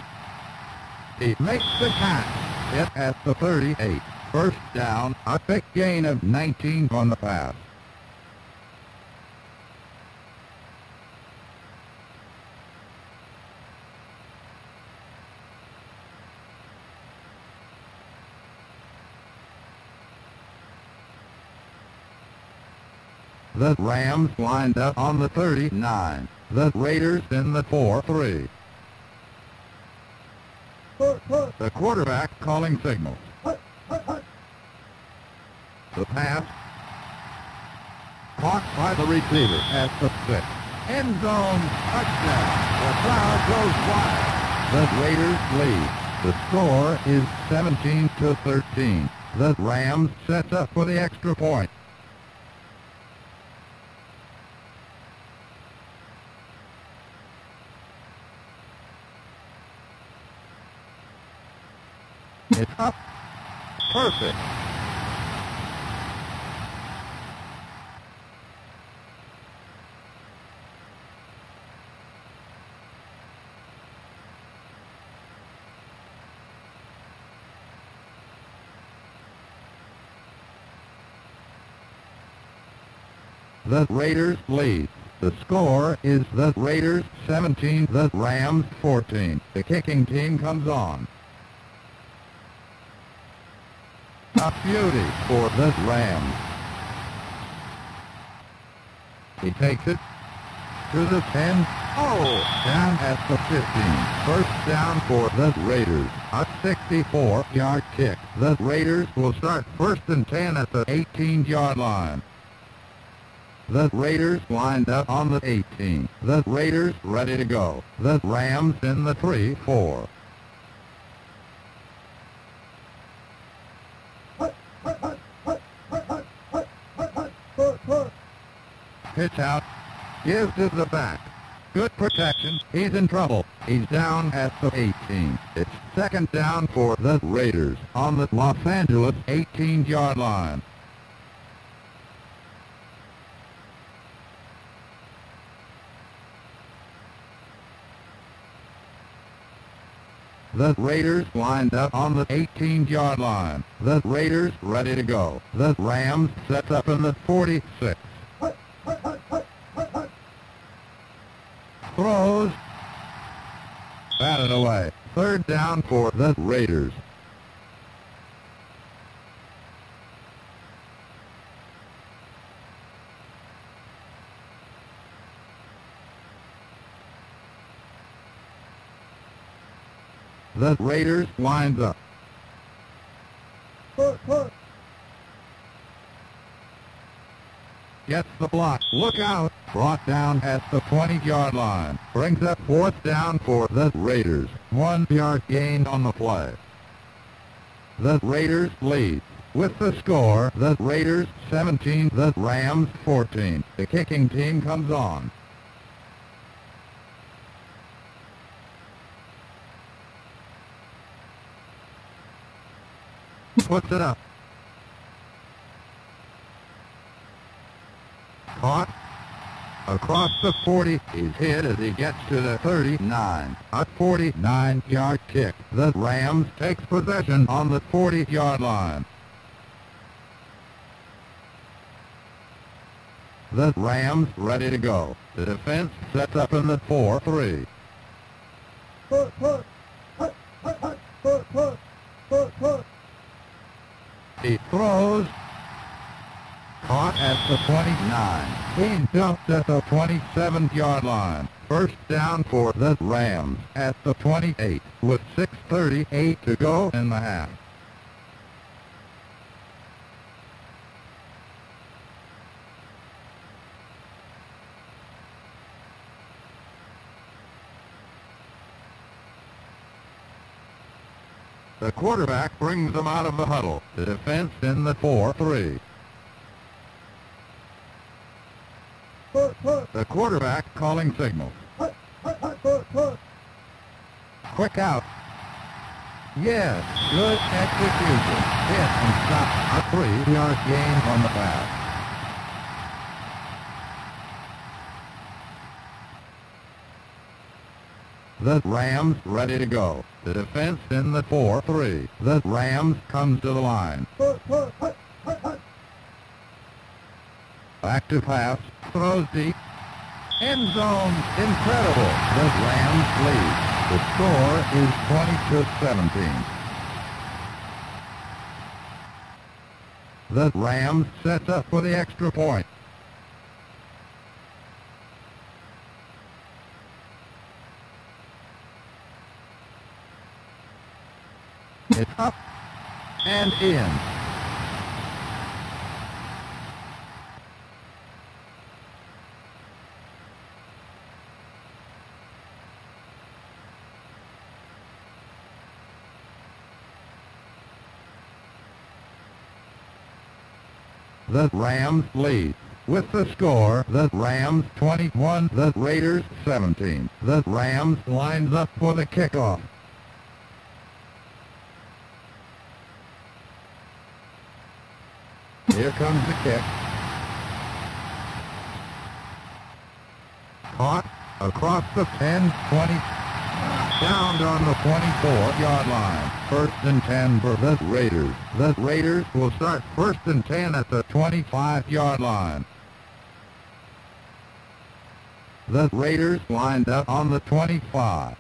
He makes the catch. It at the 38. First down, a pick gain of 19 on the pass. The Rams lined up on the 39. The Raiders in the 4-3. The quarterback calling signal. The pass. Caught by the receiver at the 6. End zone touchdown. The crowd goes wild. The Raiders lead. The score is 17 to 13. The Rams sets up for the extra point. It's up. Perfect. The Raiders lead. The score is the Raiders 17, the Rams 14. The kicking team comes on. A beauty for the Rams. He takes it to the 10. Oh, down at the 15. First down for the Raiders. A 64-yard kick. The Raiders will start first and 10 at the 18-yard line. The Raiders lined up on the 18. The Raiders ready to go. The Rams in the 3-4. Pitch out. Gives to the back. Good protection. He's in trouble. He's down at the 18. It's second down for the Raiders on the Los Angeles 18-yard line. The Raiders lined up on the 18-yard line. The Raiders ready to go. The Rams sets up in the 46. Punt, punt, punt, punt, punt, punt. throws. Batted away. Third down for the Raiders. The Raiders winds up. Gets the block. Look out. Brought down at the 20-yard line. Brings up fourth down for the Raiders. One yard gained on the play. The Raiders lead. With the score, the Raiders 17, the Rams 14. The kicking team comes on. Puts it up. Caught. Across the 40, he's hit as he gets to the 39. A 49-yard kick. The Rams takes possession on the 40-yard line. The Rams ready to go. The defense sets up in the 4-3. Punt, punt. Punt, punt, punt. Punt, punt. Punt, punt. He throws. Caught at the 29. At the 27-yard line. First down for the Rams at the 28 with 6.38 to go in the half. The quarterback brings them out of the huddle. The defense in the 4-3. Punt, punt. The quarterback calling signals. Quick out. Yes, good execution. Hit and stop. A three-yard gain on the pass. The Rams ready to go. The defense in the 4-3. The Rams comes to the line. To pass. Throws deep. End zone. Incredible. The Rams lead. The score is 20 to 17. The Rams sets up for the extra point. It's up and in. The Rams lead. With the score, the Rams 21, the Raiders 17. The Rams lines up for the kickoff. Here comes the kick. Caught across the 10, 20, down on the 24-yard line. First and 10 for the Raiders. The Raiders will start first and 10 at the 25-yard line. The Raiders lined up on the 25.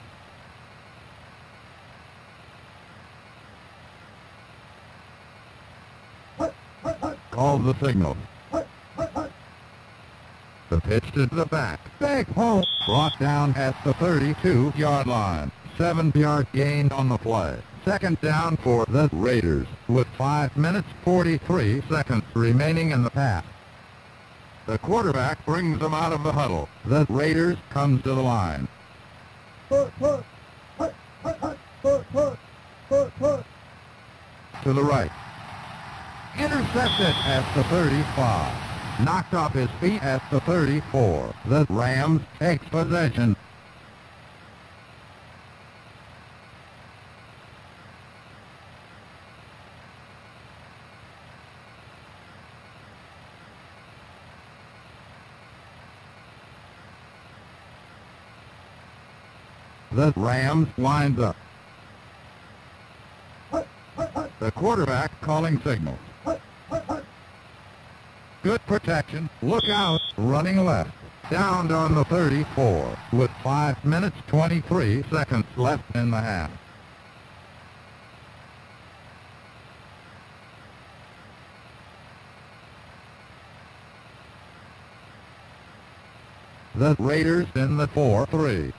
Call the signal. The pitch to the back. Back home. Brought down at the 32-yard line. Seven-yard gain on the play. Second down for the Raiders with 5 minutes 43 seconds remaining in the pass. The quarterback brings them out of the huddle. The Raiders comes to the line. To the right. Intercepted at the 35. Knocked off his feet at the 34. The Rams take possession. The Rams lines up. The quarterback calling signals. Good protection. Look out. Running left. Downed on the 34 with 5 minutes 23 seconds left in the half. The Raiders in the 4-3.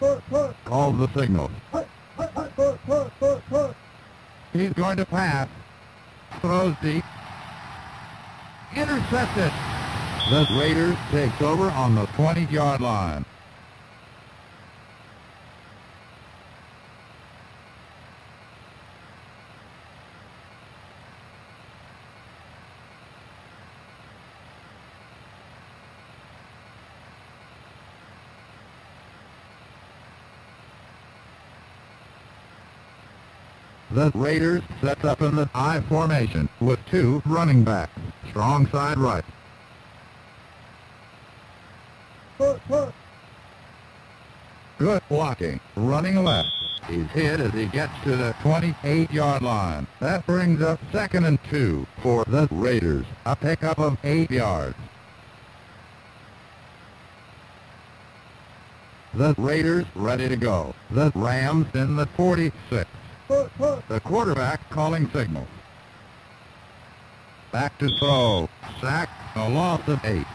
Push, push. Call the signal. He's going to pass. Throws deep. Intercepted. The Raiders takes over on the 20-yard line. The Raiders set up in the I formation with two running backs. Strong side right. Good blocking. Running left. He's hit as he gets to the 28-yard line. That brings up second and two for the Raiders. A pickup of eight yards. The Raiders ready to go. The Rams in the 46. The quarterback calling signals. Back to throw. Sack. A loss of eight.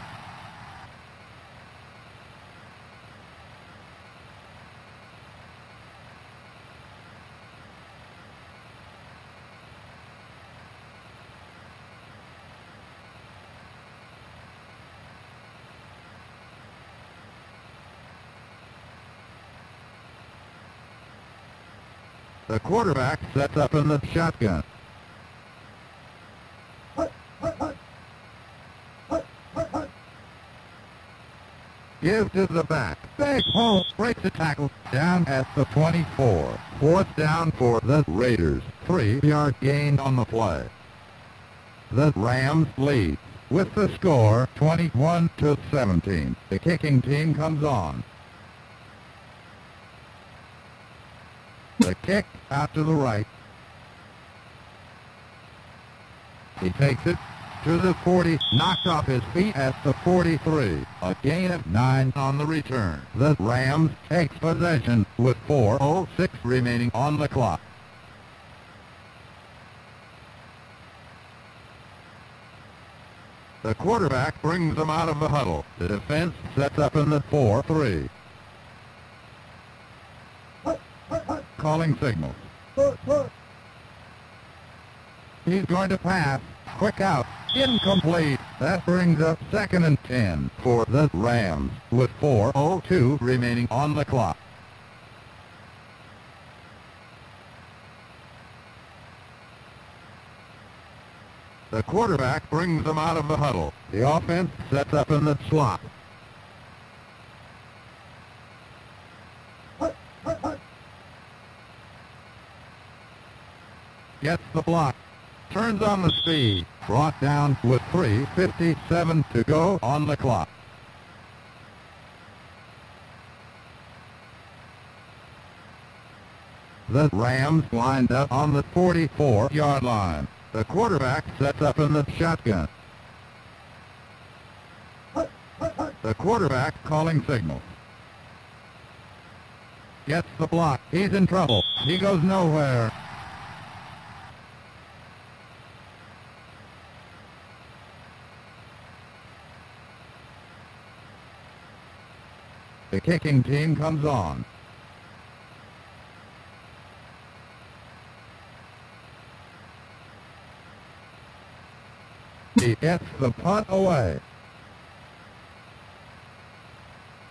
The quarterback sets up in the shotgun. Give to the back. Back home. Breaks the tackle. Down at the 24. Fourth down for the Raiders. Three-yard gain on the play. The Rams lead with the score 21 to 17. The kicking team comes on. The kick out to the right. He takes it to the 40, knocked off his feet at the 43. A gain of 9 on the return. The Rams takes possession with 4.06 remaining on the clock. The quarterback brings them out of the huddle. The defense sets up in the 4-3. Calling put. He's going to pass. Quick out. Incomplete. That brings up second and 10 for the Rams with 4.02 remaining on the clock. The quarterback brings them out of the huddle. The offense sets up in the slot. Gets the block. Turns on the speed. Brought down with 3.57 to go on the clock. The Rams lined up on the 44-yard line. The quarterback sets up in the shotgun. The quarterback calling signals. Gets the block. He's in trouble. He goes nowhere. The kicking team comes on. He gets the punt away.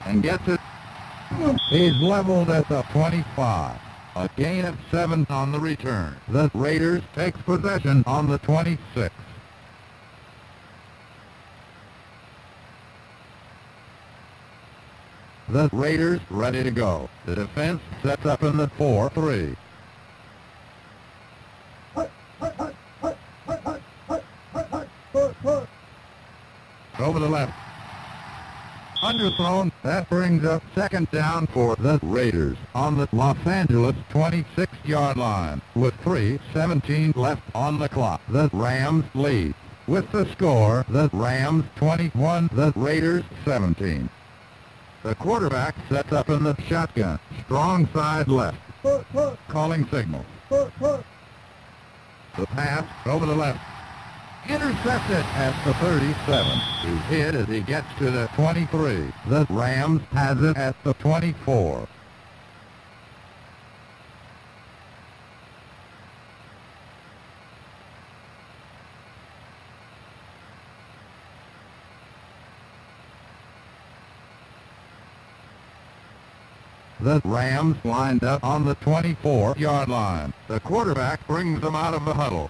And gets it. He's leveled at the 25. A gain of 7 on the return. The Raiders takes possession on the 26. The Raiders ready to go. The defense sets up in the 4-3. Over the left. Underthrown. That brings up second down for the Raiders on the Los Angeles 26-yard line with 3.17 left on the clock. The Rams lead. With the score, the Rams 21, the Raiders 17. The quarterback sets up in the shotgun. Strong side left. Calling signal. The pass over the left. Intercepted at the 37. He's hit as he gets to the 23. The Rams has it at the 24. The Rams lined up on the 24-yard line. The quarterback brings them out of the huddle.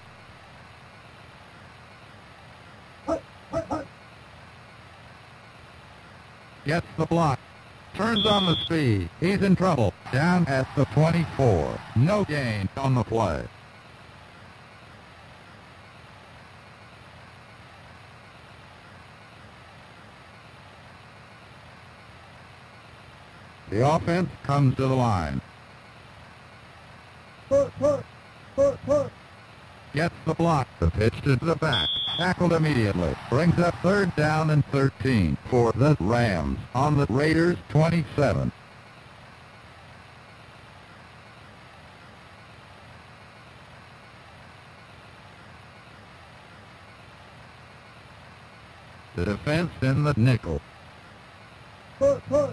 Gets the block. Turns on the speed. He's in trouble. Down at the 24. No gain on the play. The offense comes to the line. Gets the block. The pitch to the back. Tackled immediately. Brings up third down and 13 for the Rams on the Raiders 27. The defense in the nickel.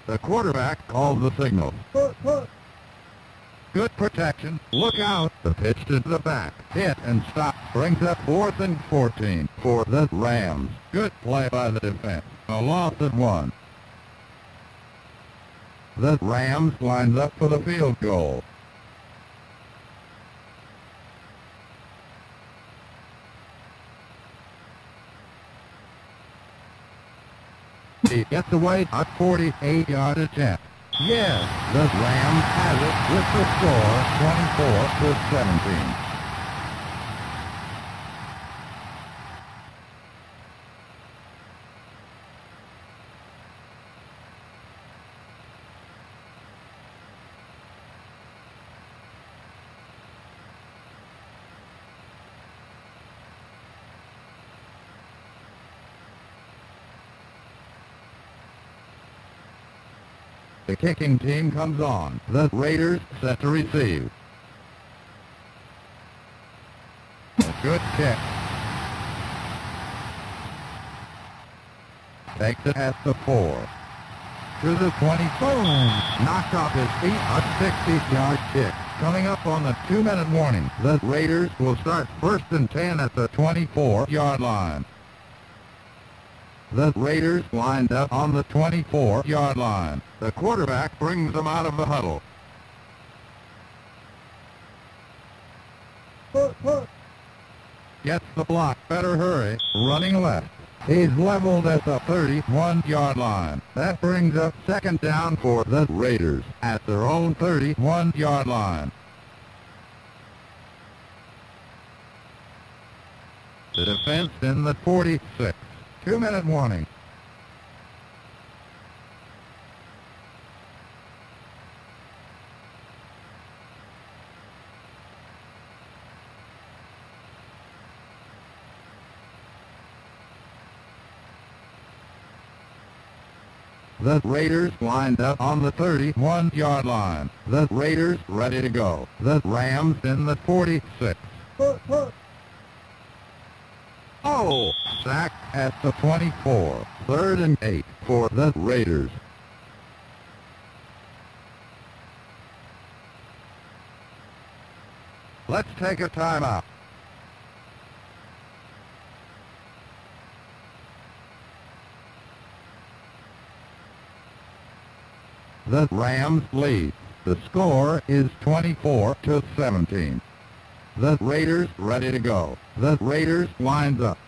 The quarterback calls the signal. Good protection. Look out. The pitch to the back. Hit and stop. Brings up fourth and 14 for the Rams. Good play by the defense. A loss at one. The Rams lines up for the field goal. He gets away a 48-yard attempt. Yes, the Rams has it with the score 24 to 17. Kicking team comes on. The Raiders set to receive. A good kick. Takes it at the four. to the 20. Boom! Knocked off his feet a 60-yard kick. Coming up on the two-minute warning, the Raiders will start first and 10 at the 24-yard line. The Raiders lined up on the 24-yard line. The quarterback brings them out of the huddle. Gets the block. Better hurry. Running left. He's leveled at the 31-yard line. That brings up second down for the Raiders at their own 31-yard line. The defense in the 46. Two-minute warning. The Raiders lined up on the 31-yard line. The Raiders ready to go. The Rams in the 46. Push, push. Oh! Sack at the 24. Third and 8 for the Raiders. Let's take a timeout. The Rams lead. The score is 24 to 17. The Raiders ready to go. The Raiders lines up.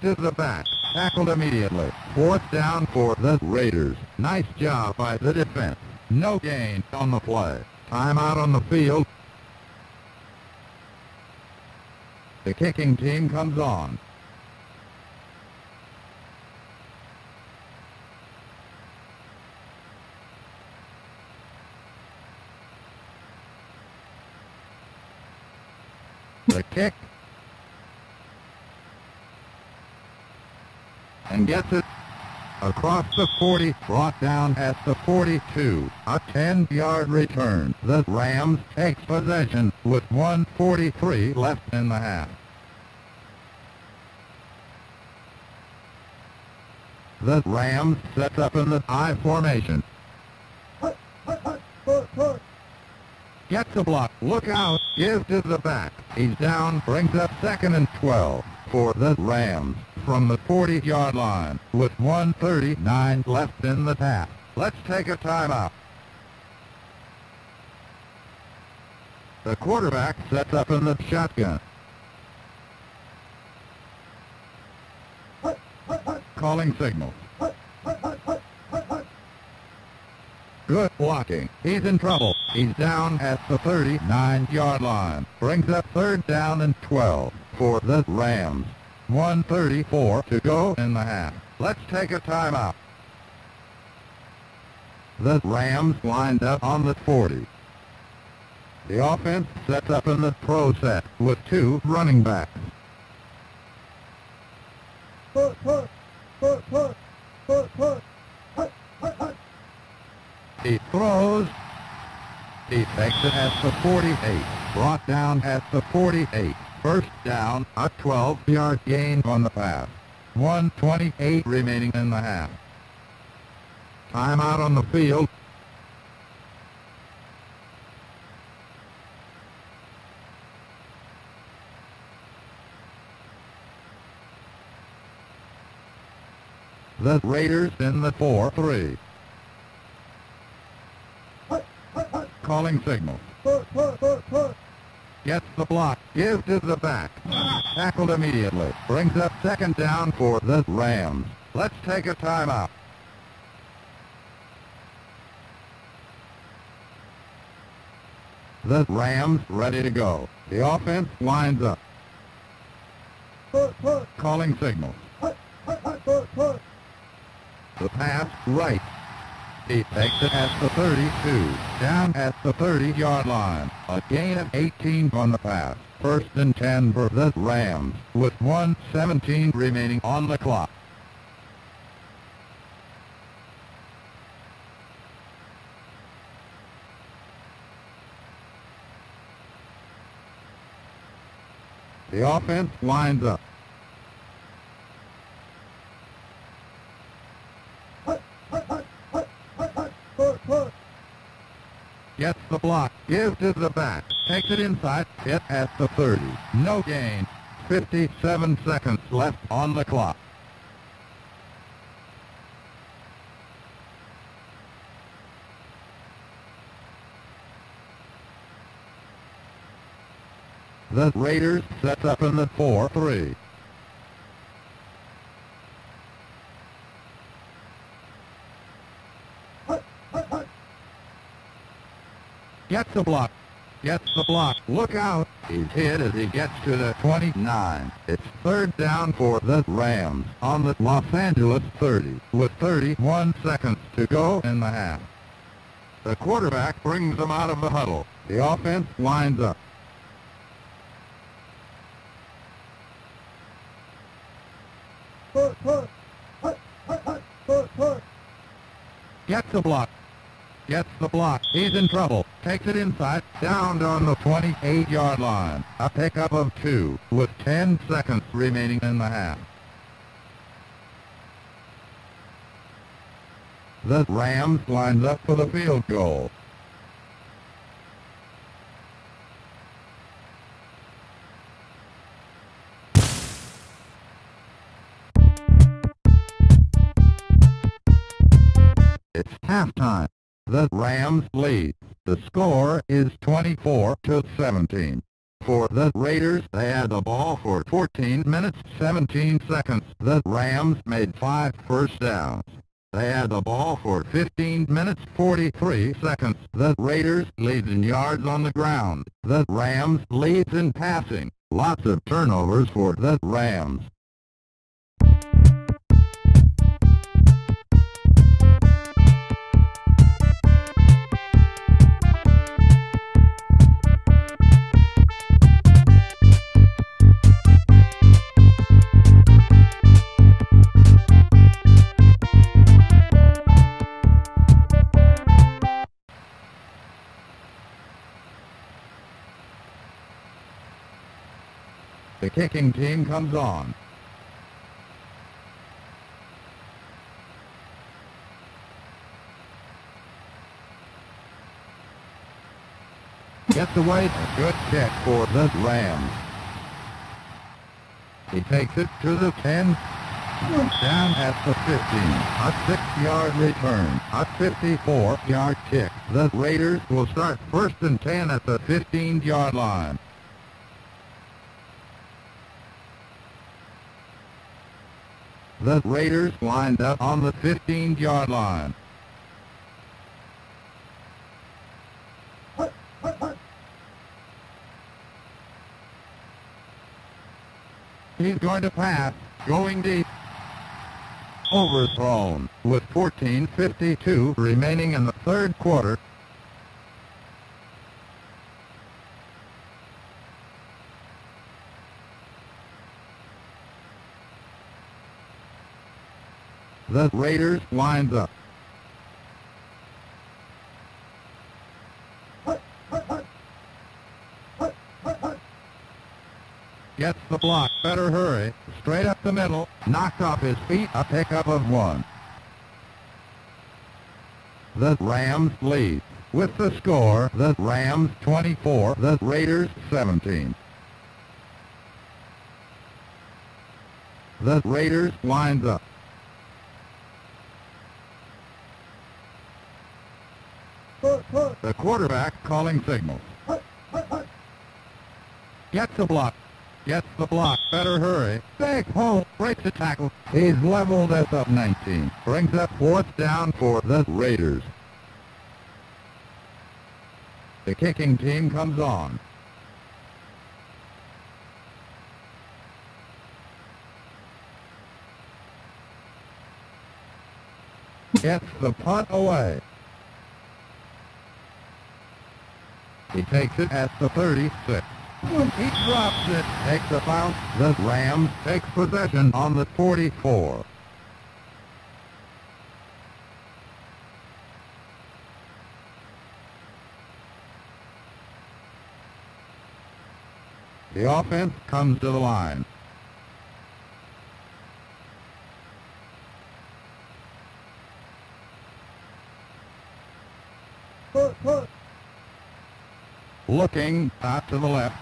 Give to the back. Tackled immediately. Fourth down for the Raiders. Nice job by the defense. No gain on the play. Timeout on the field. The kicking team comes on. The kick. And gets it across the 40, brought down at the 42. A 10-yard return. The Rams takes possession with 143 left in the half. The Rams set up in the I formation. Gets a block. Look out. Gives to the back. He's down. Brings up second and 12 for the Rams from the 40-yard line with 139 left in the half. Let's take a timeout. The quarterback sets up in the shotgun. Calling signals. Good blocking. He's in trouble. He's down at the 39-yard line. Brings up third down and 12 for the Rams. 134 to go in the half. Let's take a timeout. The Rams lined up on the 40. The offense sets up in the pro set with two running backs. He throws. He takes it at the 48. Brought down at the 48. First down, a 12-yard gain on the pass. 128 remaining in the half. Timeout on the field. The Raiders in the 4-3. Hut, hut, hut. Calling signals. Gets the block. Gives to the back. Tackled immediately. Brings up second down for the Rams. Let's take a timeout. The Rams ready to go. The offense lines up. Calling signals. The pass right. Takes at the 32. Down at the 30-yard line. A gain of 18 on the pass. First and 10 for the Rams with 117 remaining on the clock. The offense lines up. Gets the block. Gives to the back. Takes it inside. Hit at the 30. No gain. 57 seconds left on the clock. The Raiders set up in the 4-3. Gets the block. Gets the block. Look out. He's hit as he gets to the 29. It's third down for the Rams on the Los Angeles 30 with 31 seconds to go in the half. The quarterback brings them out of the huddle. The offense lines up. Gets the block. Gets the block. He's in trouble. Takes it inside. Downed on the 28-yard line. A pickup of two with 10 seconds remaining in the half. The Rams lines up for the field goal. It's halftime. The Rams lead. The score is 24 to 17. For the Raiders, they had the ball for 14 minutes 17 seconds. The Rams made five first downs. They had the ball for 15 minutes 43 seconds. The Raiders lead in yards on the ground. The Rams leads in passing. Lots of turnovers for the Rams. The kicking team comes on. Gets away. A good kick for the Rams. He takes it to the 10. Down at the 15. A six-yard return. A 54-yard kick. The Raiders will start first and 10 at the 15-yard line. The Raiders lined up on the 15-yard line. He's going to pass, going deep. Overthrown, with 14.52 remaining in the third quarter. The Raiders lines up. Gets the block. Better hurry. Straight up the middle. Knocked off his feet. A pickup of one. The Rams lead. With the score, the Rams 24, the Raiders 17. The Raiders lines up. The quarterback calling signals. Gets the block. Gets the block. Better hurry. Big hole. Breaks the tackle. He's leveled at the 19. Brings up fourth down for the Raiders. The kicking team comes on. Gets the punt away. He takes it at the 36. He drops it, takes a bounce. The Rams take possession on the 44. The offense comes to the line. Push, push. Looking out to the left.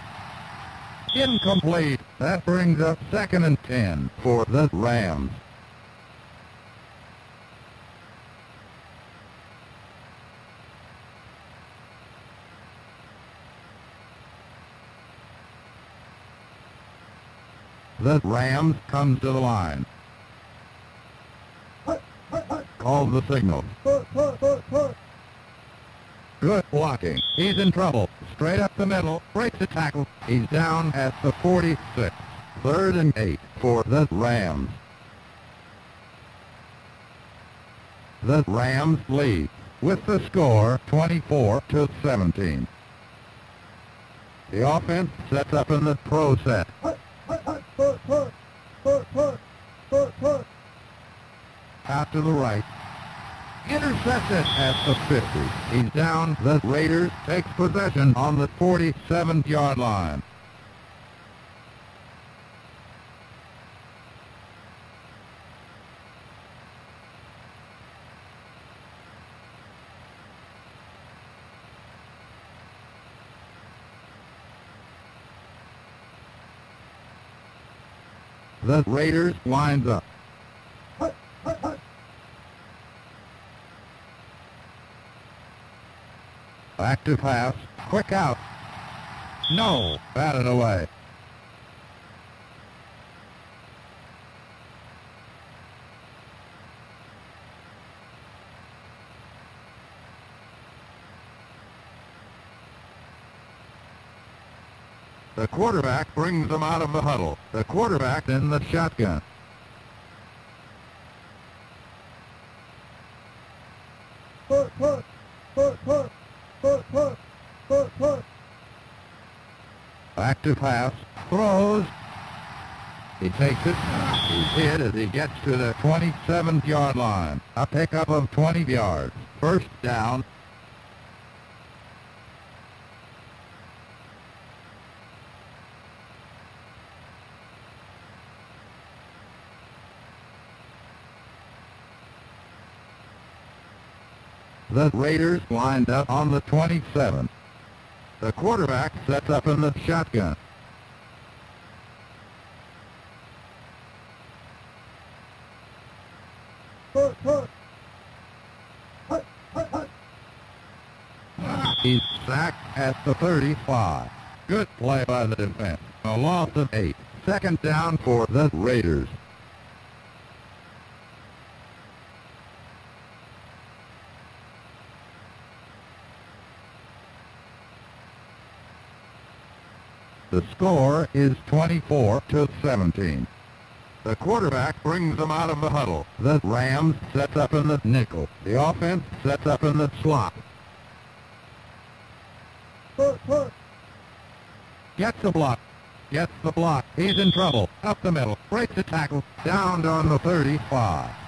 Incomplete. That brings up second and ten for the Rams. The Rams comes to the line. Calls the signal. Good blocking. He's in trouble. Straight up the middle. Breaks the tackle. He's down at the 46. Third and eight for the Rams. The Rams lead with the score 24 to 17. The offense sets up in the pro set. Out to the right. Intercepted at the 50. He's down. The Raiders takes possession on the 47-yard line. The Raiders winds up. Active pass. Quick out. No. Batted away. The quarterback brings them out of the huddle. The quarterback in the shotgun. Pass. Throws. He takes it. He's hit as he gets to the 27th-yard line. A pickup of 20 yards. First down. The Raiders lined up on the 27. The quarterback sets up in the shotgun. He's sacked at the 35. Good play by the defense. A loss of eight. Second down for the Raiders. The score is 24 to 17. The quarterback brings them out of the huddle. The Rams sets up in the nickel. The offense sets up in the slot. Gets the block. Gets the block. He's in trouble. Up the middle. Breaks the tackle. Down on the 35.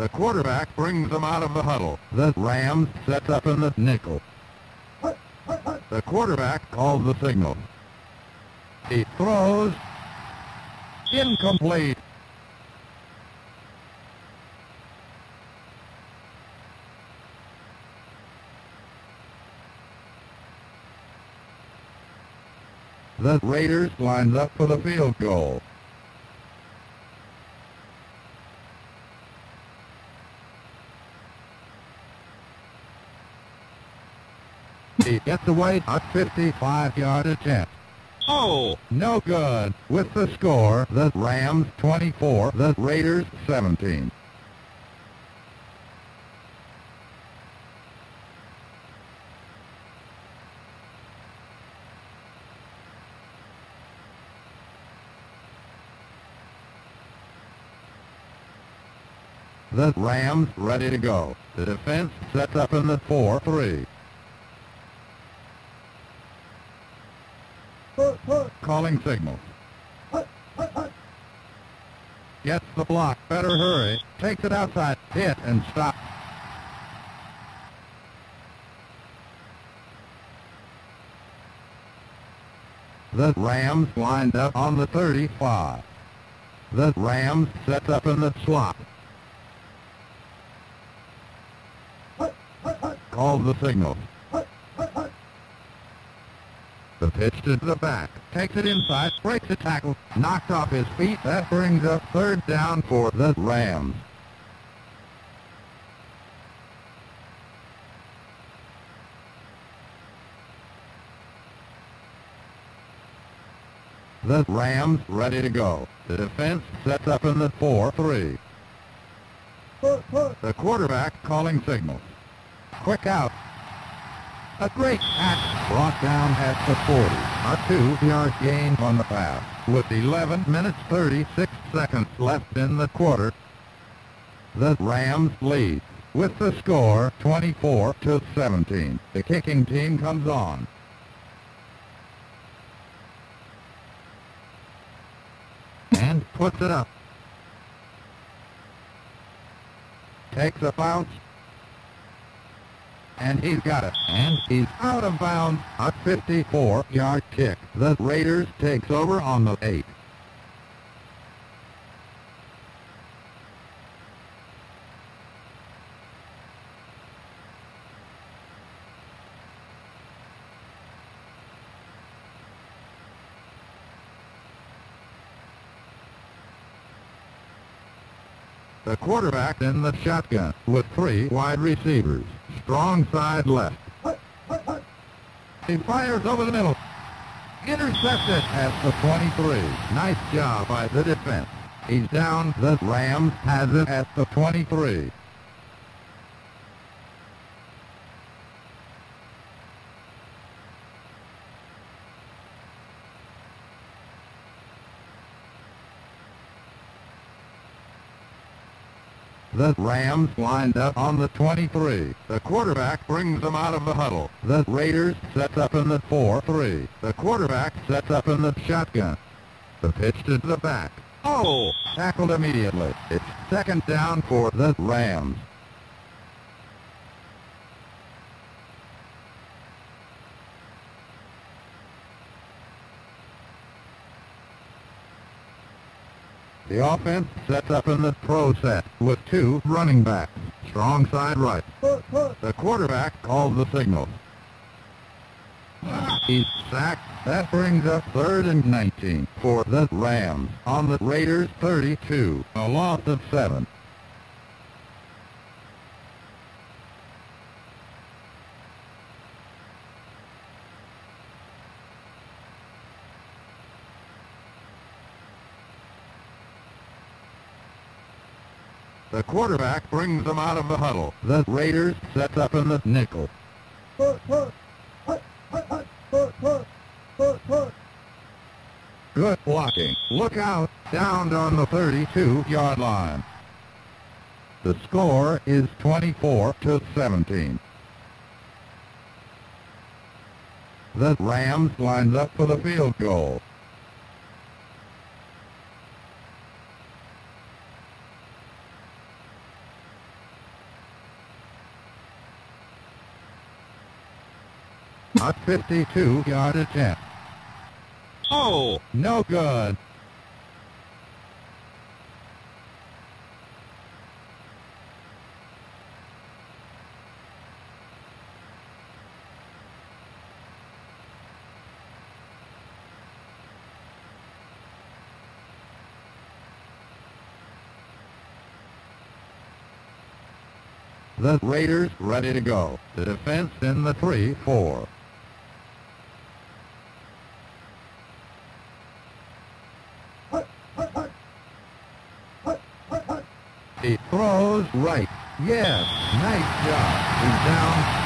The quarterback brings them out of the huddle. The Rams sets up in the nickel. The quarterback calls the signal. He throws. Incomplete. The Raiders lines up for the field goal. He gets away a 55-yard attempt. Oh, no good. With the score, the Rams 24, the Raiders 17. The Rams ready to go. The defense sets up in the 4-3. Calling hut. Gets the block. Better hurry. Takes it outside. Hit and stop. The Rams lined up on the 35. The Rams set up in the slot. Called the signal. The pitch to the back. Takes it inside. Breaks the tackle. Knocked off his feet. That brings up third down for the Rams. The Rams ready to go. The defense sets up in the 4-3. The quarterback calling signals. Quick out. A great catch brought down at the 40. A two-yard gain on the pass. With 11 minutes 36 seconds left in the quarter, the Rams lead with the score 24 to 17. The kicking team comes on. And puts it up. Takes a bounce. And he's got it. And he's out of bounds. A 54-yard kick. The Raiders takes over on the 8. Quarterback in the shotgun with three wide receivers. Strong side left. He fires over the middle. Intercepted at the 23. Nice job by the defense. He's down. The Rams has it at the 23. The Rams lined up on the 23. The quarterback brings them out of the huddle. The Raiders sets up in the 4-3. The quarterback sets up in the shotgun. The pitch to the back. Oh! Tackled immediately. It's second down for the Rams. The offense sets up in the pro set with two running backs. Strong side right. The quarterback calls the signal. He's sacked. That brings up third and 19 for the Rams on the Raiders 32. A loss of seven. The quarterback brings them out of the huddle. The Raiders sets up in the nickel. Good blocking. Look out. Downed on the 32-yard line. The score is 24 to 17. The Rams lines up for the field goal. A 52-yard attempt. Oh, no good. The Raiders ready to go. The defense in the 3-4. He throws right. Yes, nice job. He's down.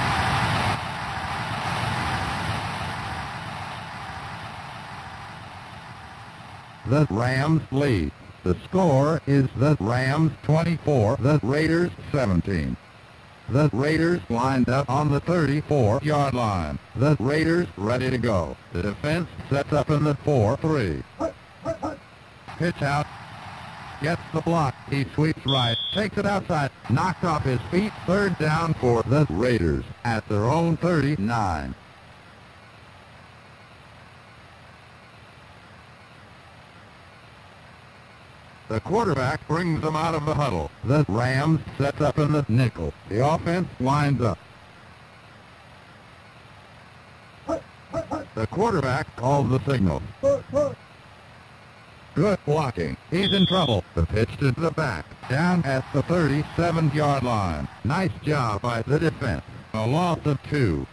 The Rams lead. The score is the Rams 24, the Raiders 17. The Raiders lined up on the 34-yard line. The Raiders ready to go. The defense sets up in the 4-3. Pitch out. Gets the block. He sweeps right, takes it outside, knocked off his feet. Third down for the Raiders at their own 39. The quarterback brings them out of the huddle. The Rams sets up in the nickel. The offense lines up. The quarterback calls the signal. Good blocking. He's in trouble. The pitch to the back. Down at the 37-yard line. Nice job by the defense. A loss of two.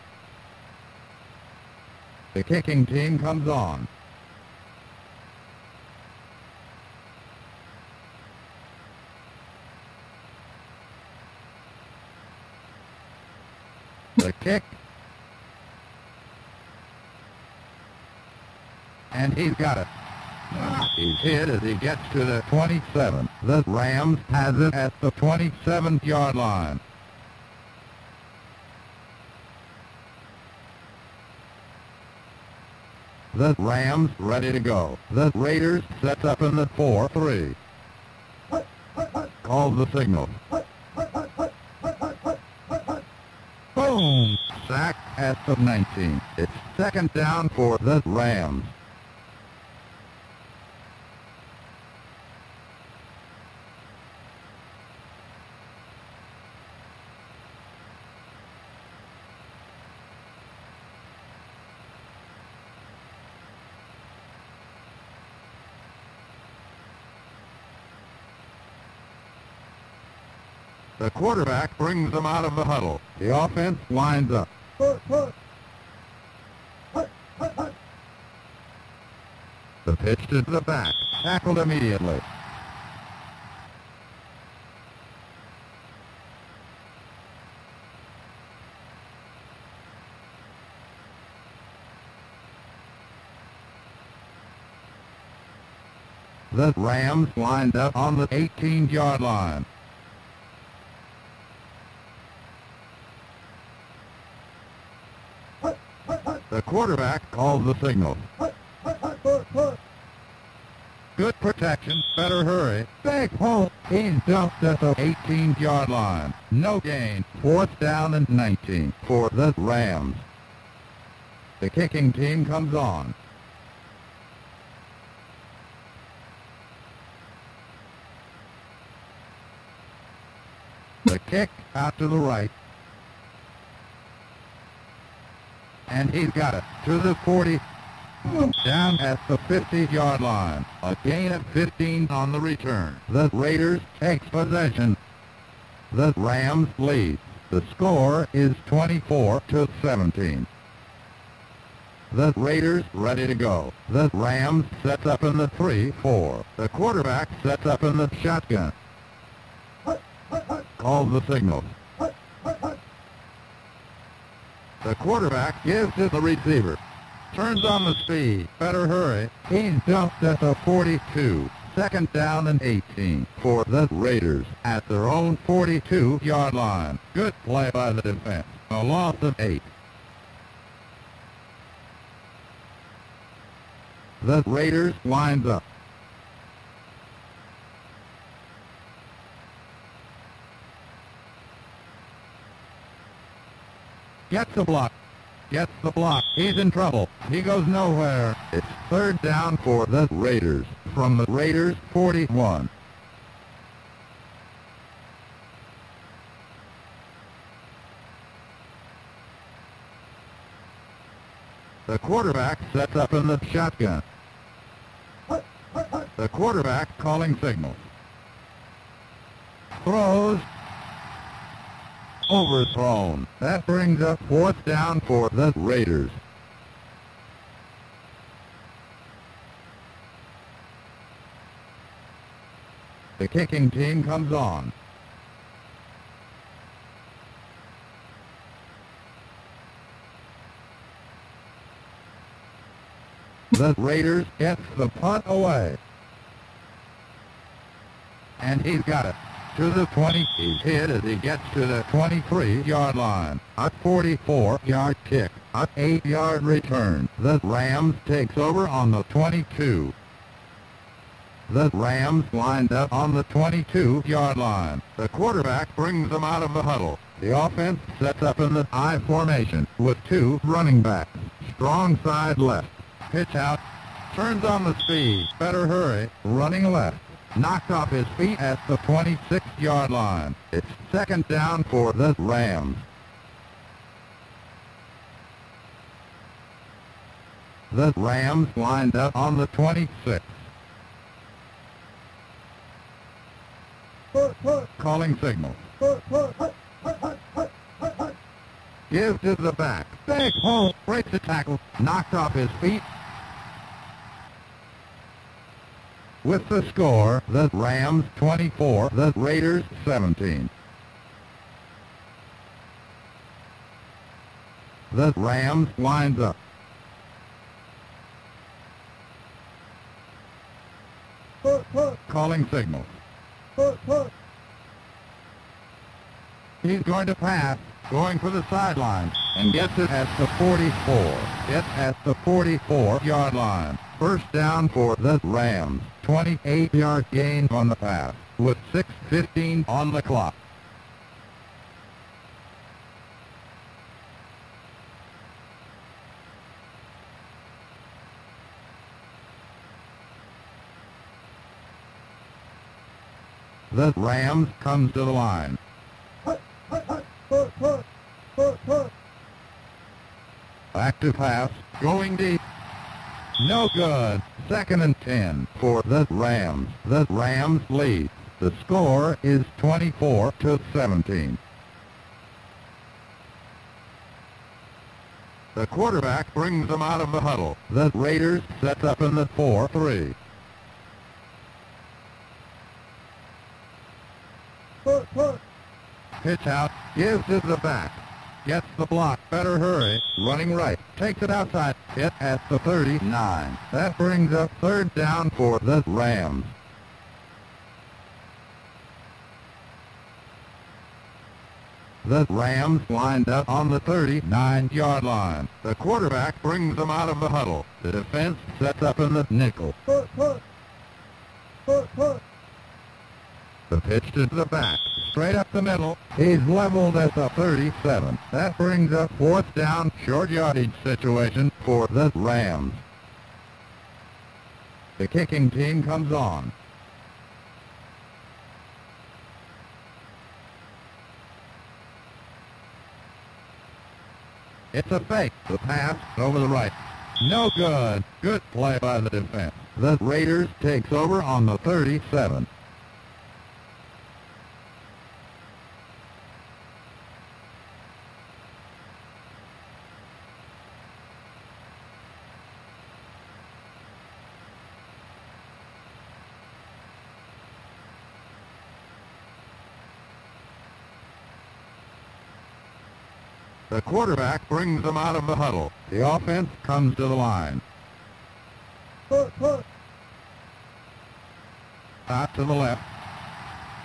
The kicking team comes on. The kick. And he's got it. He's hit as he gets to the 27. The Rams has it at the 27-yard line. The Rams ready to go. The Raiders sets up in the 4-3. Call the signal. Boom! Sack at the 19. It's second down for the Rams. The quarterback brings them out of the huddle. The offense lines up. The pitch to the back. Tackled immediately. The Rams lined up on the 18-yard line. The quarterback calls the signal. Good protection, better hurry. Big hole. He's dumped at the 18-yard line. No gain. Fourth down and 19 for the Rams. The kicking team comes on. The kick out to the right. And he's got it to the 40. Down at the 50-yard line. A gain of 15 on the return. The Raiders take possession. The Rams lead. The score is 24 to 17. The Raiders ready to go. The Rams sets up in the 3-4. The quarterback sets up in the shotgun. Calls the signal. The quarterback gives to the receiver. Turns on the speed. Better hurry. He's dumped at the 42. Second down and 18 for the Raiders at their own 42-yard line. Good play by the defense. A loss of 8. The Raiders lines up. Gets the block. Gets the block. He's in trouble. He goes nowhere. It's third down for the Raiders from the Raiders 41. The quarterback sets up in the shotgun. The quarterback calling signals. Throws. Overthrown. That brings up fourth down for the Raiders. The kicking team comes on. The Raiders gets the punt away. And he's got it. To the 20. He's hit as he gets to the 23-yard line. A 44-yard kick. A 8-yard return. The Rams takes over on the 22. The Rams lined up on the 22-yard line. The quarterback brings them out of the huddle. The offense sets up in the I formation with two running backs. Strong side left. Pitch out. Turns on the speed. Better hurry. Running left. Knocked off his feet at the 26-yard line. It's second down for the Rams. The Rams lined up on the 26. Push, push, Calling signal. Give to the back. Big hole. Breaks the tackle. Knocked off his feet. With the score, the Rams 24, the Raiders 17. The Rams lines up. Calling signal. He's going to pass, going for the sideline, and gets it at the 44. It's at the 44-yard line. First down for the Rams. 28-yard gain on the pass, with 6.15 on the clock. The Rams comes to the line. Push. Active pass, going deep. No good. Second and 10 for the Rams. The Rams lead. The score is 24 to 17. The quarterback brings them out of the huddle. The Raiders set up in the 4-3. Push, push. Pitch out, gives to the back. Gets the block, better hurry. Running right, takes it outside. Hit at the 39. That brings up third down for the Rams. The Rams lined up on the 39-yard line. The quarterback brings them out of the huddle. The defense sets up in the nickel. The pitch to the back, straight up the middle. He's leveled at the 37. That brings up fourth down, short yardage situation for the Rams. The kicking team comes on. It's a fake. The pass over the right. No good. Good play by the defense. The Raiders takes over on the 37. The quarterback brings them out of the huddle. The offense comes to the line. Out to the left.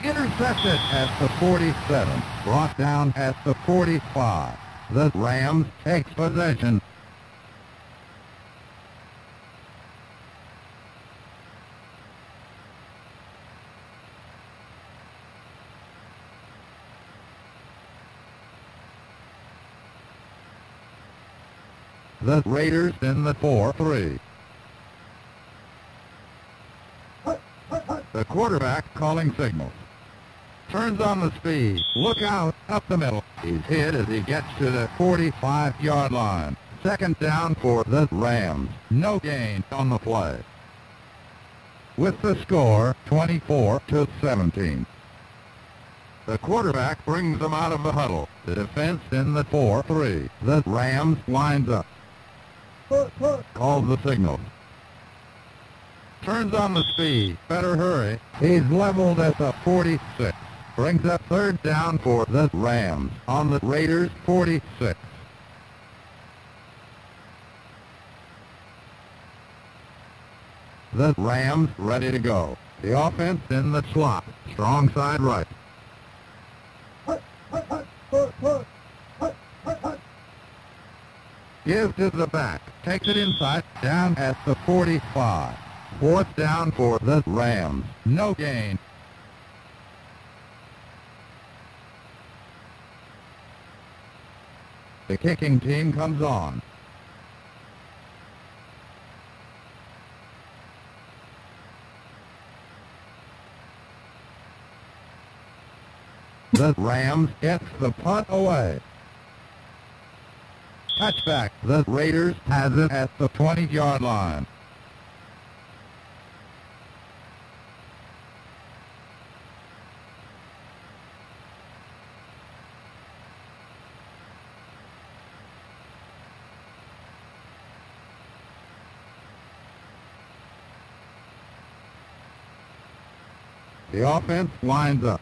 Intercepted at the 47. Brought down at the 45. The Rams take possession. The Raiders in the 4-3. Hut, hut, hut. The quarterback calling signals. Turns on the speed. Look out. Up the middle. He's hit as he gets to the 45-yard line. Second down for the Rams. No gain on the play. With the score, 24 to 17. The quarterback brings them out of the huddle. The defense in the 4-3. The Rams lines up. Calls the signal. Turns on the speed. Better hurry. He's leveled at the 46. Brings up third down for the Rams on the Raiders 46. The Rams ready to go. The offense in the slot. Strong side right. Gives to the back. Takes it inside. Down at the 45. Fourth down for the Rams. No gain. The kicking team comes on. The Rams gets the punt away. Touchback. The Raiders has it at the 20-yard line. The offense lines up.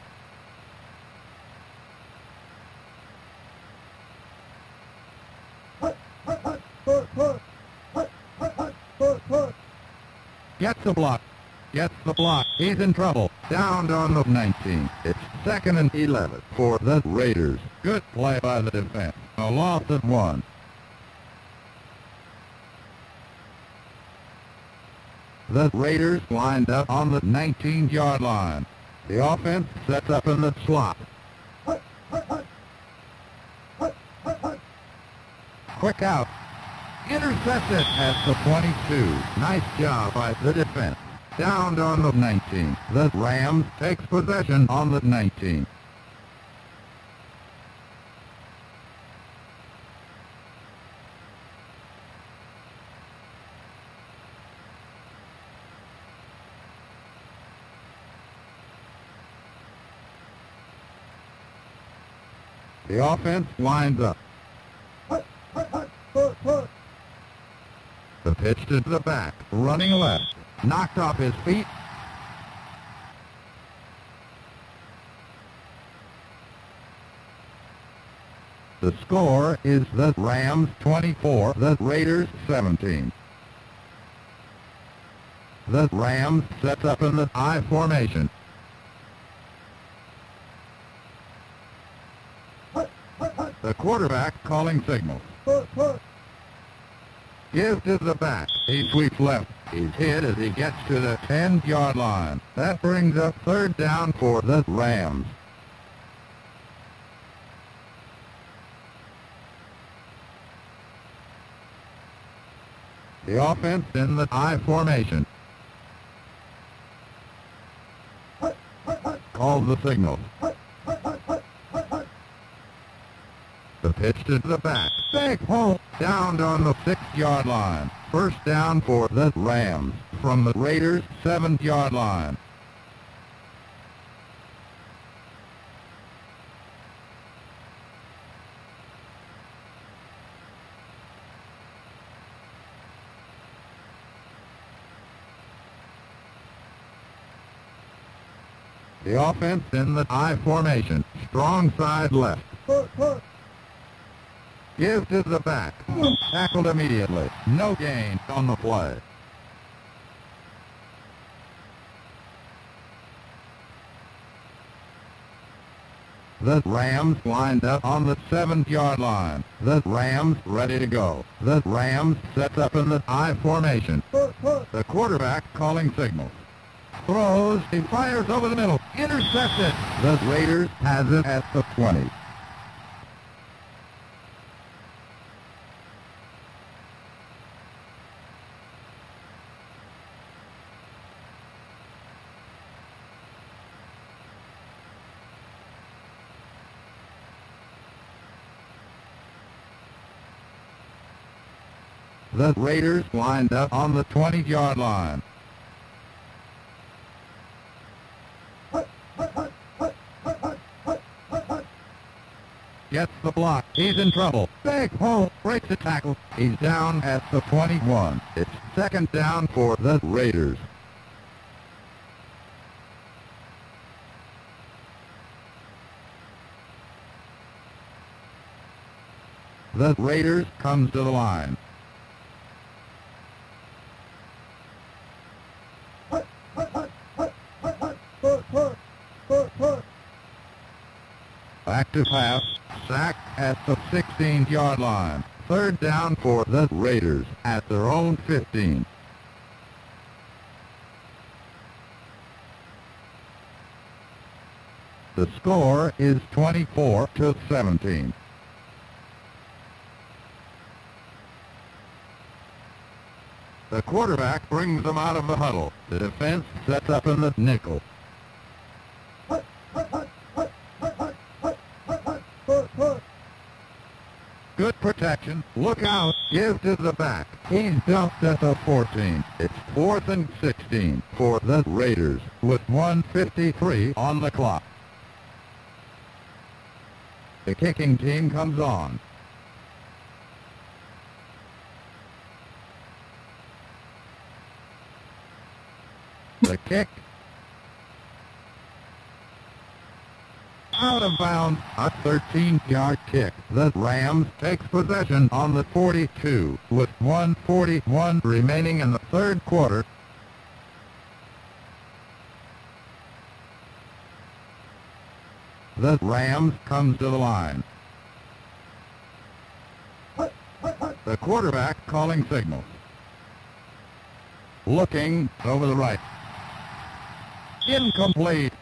Gets the block. Gets the block. He's in trouble. Down on the 19. It's second and 11 for the Raiders. Good play by the defense. A loss of one. The Raiders lined up on the 19-yard line. The offense sets up in the slot. Quick out. Intercepted at the 22. Nice job by the defense. Down on the 19. The Rams takes possession on the 19. The offense winds up. The pitch to the back, running left, knocked off his feet. The score is the Rams 24, the Raiders 17. The Rams sets up in the I formation. The quarterback calling signals. Push. To the back. He sweeps left. He's hit as he gets to the 10-yard line. That brings up third down for the Rams. The offense in the I formation calls the signal. The pitch to the back. Back home. Down on the six-yard line. First down for the Rams from the Raiders' seventh-yard line. The offense in the I formation. Strong side left. Push, push. Give to the back. Tackled immediately. No gain on the play. The Rams lined up on the seventh-yard line. The Rams ready to go. The Rams sets up in the I formation. The quarterback calling signals. Throws. He fires over the middle. Intercepted. The Raiders has it at the 20. the Raiders lined up on the 20-yard line. Gets the block. He's in trouble. Big hole. Breaks the tackle. He's down at the 21. It's second down for the Raiders. The Raiders comes to the line. to pass, sack at the 16-yard line. Third down for the Raiders at their own 15. The score is 24 to 17. The quarterback brings them out of the huddle. The defense sets up in the nickel. Protection. Look out. Give to the back. He's dumped at the 14. It's fourth and 16 for the Raiders with 153 on the clock. The kicking team comes on. The kick. Out of bounds, a 13-yard kick. The Rams takes possession on the 42 with 141 remaining in the third quarter. The Rams comes to the line. The quarterback calling signals. Looking over the right. Incomplete.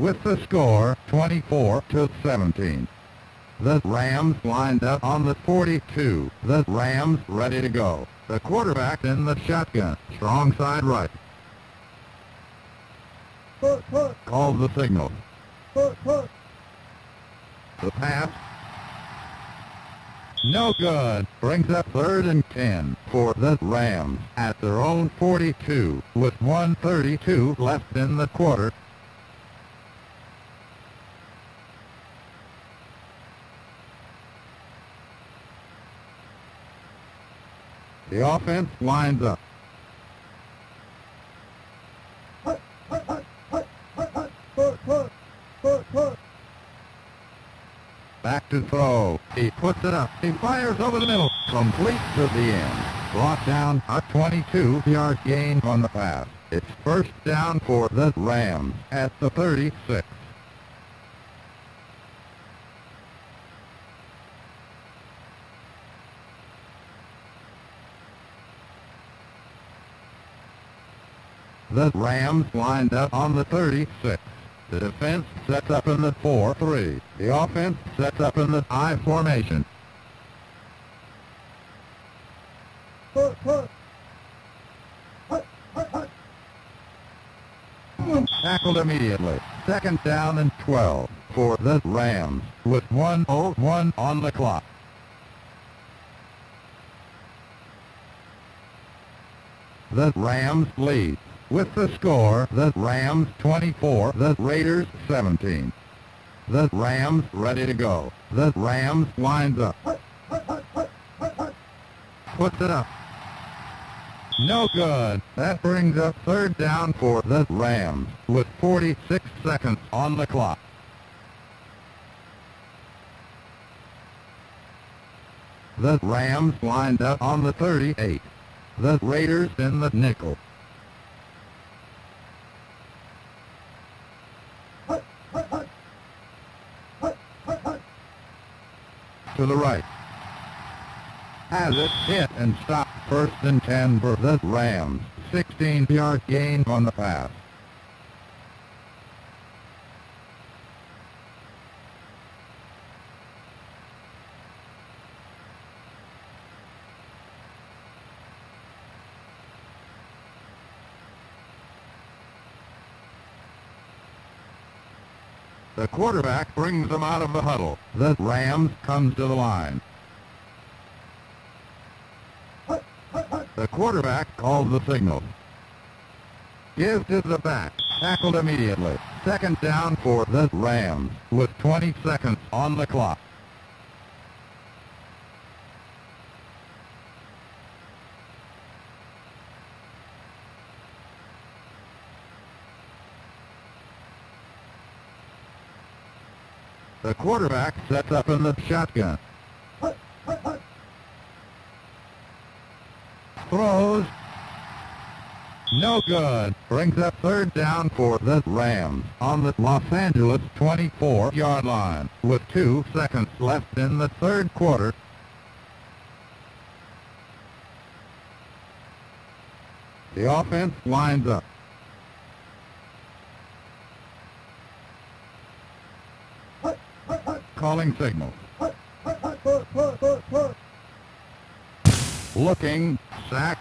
With the score 24 to 17. The Rams lined up on the 42. The Rams ready to go. The quarterback in the shotgun. Strong side right. Calls the signal. The pass. No good. Brings up third and 10 for the Rams at their own 42 with 132 left in the quarter. The offense lines up. Back to throw. He puts it up. He fires over the middle. Complete to the end. Brought down a 22-yard gain on the pass. It's first down for the Rams at the 36. The Rams lined up on the 36. The defense sets up in the 4-3. The offense sets up in the I formation. Tackled immediately. Second down and 12 for the Rams with 101 on the clock. The Rams lead. With the score, the Rams 24, the Raiders 17. The Rams ready to go. The Rams lines up. Puts it up. No good. That brings up third down for the Rams with 46 seconds on the clock. The Rams lined up on the 38. The Raiders in the nickel. To the right. Has it hit and stopped first and 10 for the Rams. 16-yard gain on the pass. The quarterback brings them out of the huddle. The Rams comes to the line. The quarterback calls the signal. Give to the back. Tackled immediately. Second down for the Rams with 20 seconds on the clock. The quarterback sets up in the shotgun. Throws. No good. Brings up third down for the Rams on the Los Angeles 24-yard line with two seconds left in the third quarter. The offense lines up. calling signal. Looking, sack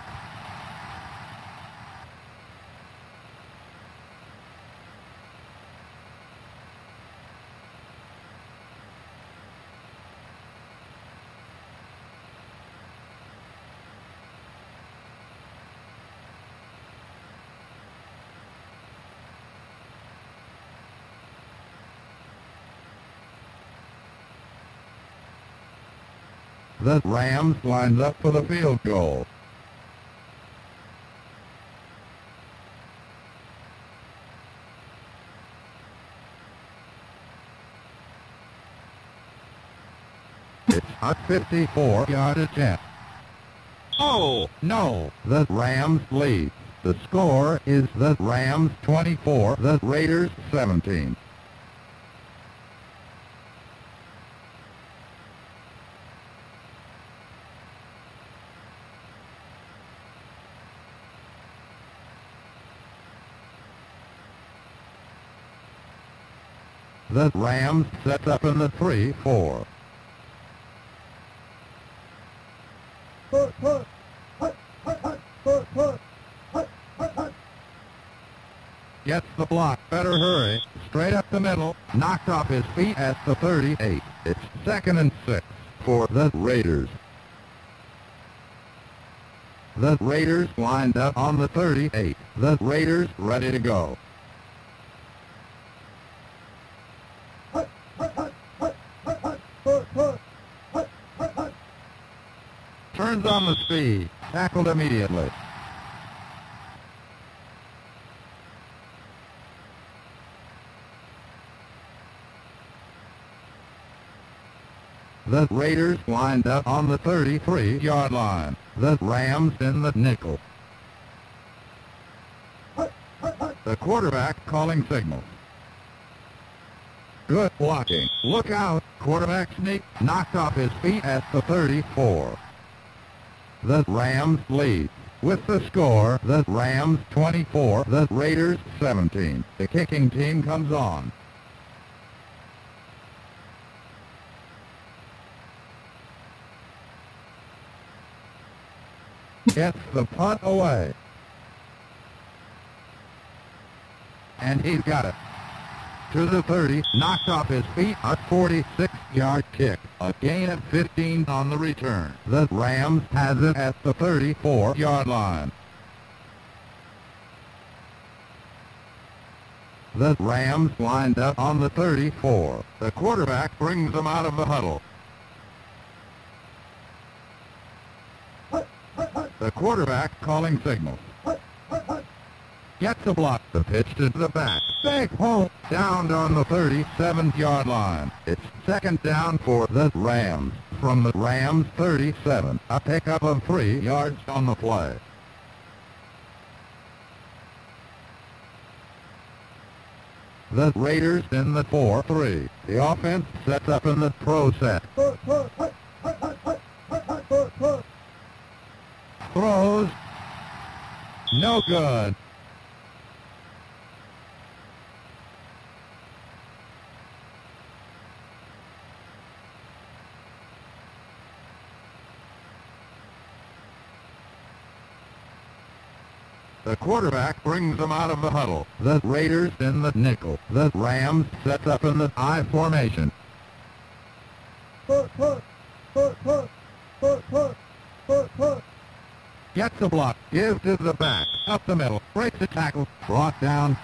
The Rams lines up for the field goal. It's a 54-yard attempt. Oh, no. The Rams lead. The score is the Rams 24, the Raiders 17. up in the 3-4. Gets the block. Better hurry. Straight up the middle. Knocked off his feet at the 38. It's second and six for the Raiders. The Raiders lined up on the 38. The Raiders ready to go. On the speed. Tackled immediately. The Raiders lined up on the 33-yard line. The Rams in the nickel. The quarterback calling signals. Good blocking. Look out. Quarterback sneak knocked off his feet at the 34. The Rams lead. With the score, the Rams 24, the Raiders 17. The kicking team comes on. Gets the punt away. And he's got it. To the 30, knocked off his feet, a 46-yard kick. A gain of 15 on the return. The Rams has it at the 34-yard line. The Rams lined up on the 34. The quarterback brings them out of the huddle. The quarterback calling signals. Gets the block. The pitch to the back back home, down on the 37th yard line. It's second down for the Rams. From the Rams 37, a pickup of three yards on the play. The Raiders in the 4-3. The offense sets up in the pro set. Throws. No good. The quarterback brings them out of the huddle. The Raiders in the nickel. The Rams sets up in the I formation. Gets the block. Gives to the back. Up the middle. Breaks the tackle. Brought down.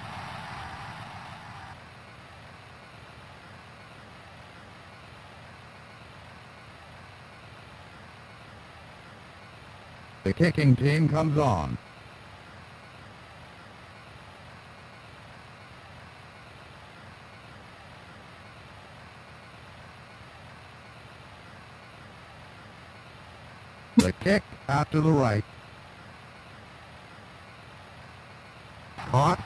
The kicking team comes on. The kick out to the right. caught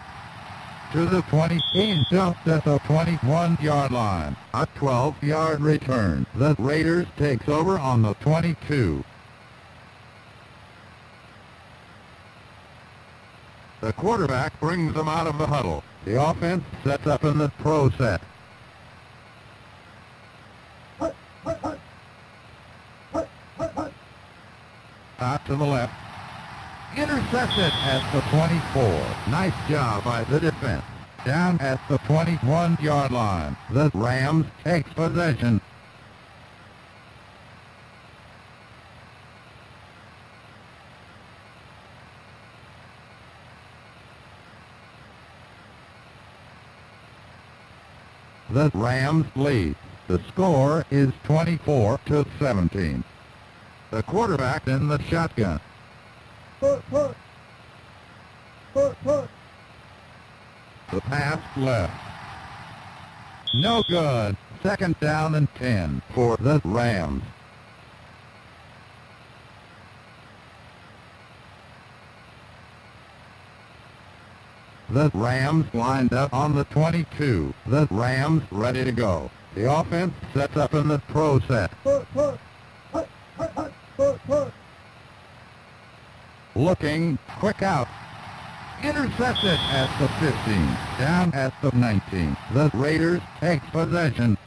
to the 20. He jumped at the 21-yard line. A 12-yard return. The Raiders takes over on the 22. The quarterback brings them out of the huddle. The offense sets up in the pro set. To the left. Intercepted at the 24. Nice job by the defense. Down at the 21-yard line. The Rams take possession. The Rams lead. The score is 24 to 17. The quarterback in the shotgun. Put, put. Put. The pass left. No good. Second down and 10 for the Rams. The Rams lined up on the 22. The Rams ready to go. The offense sets up in the pro set. Put, put. Hut, hut, hut. Put, put. Looking, quick out. Intercepted at the 15, down at the 19. The Raiders take possession.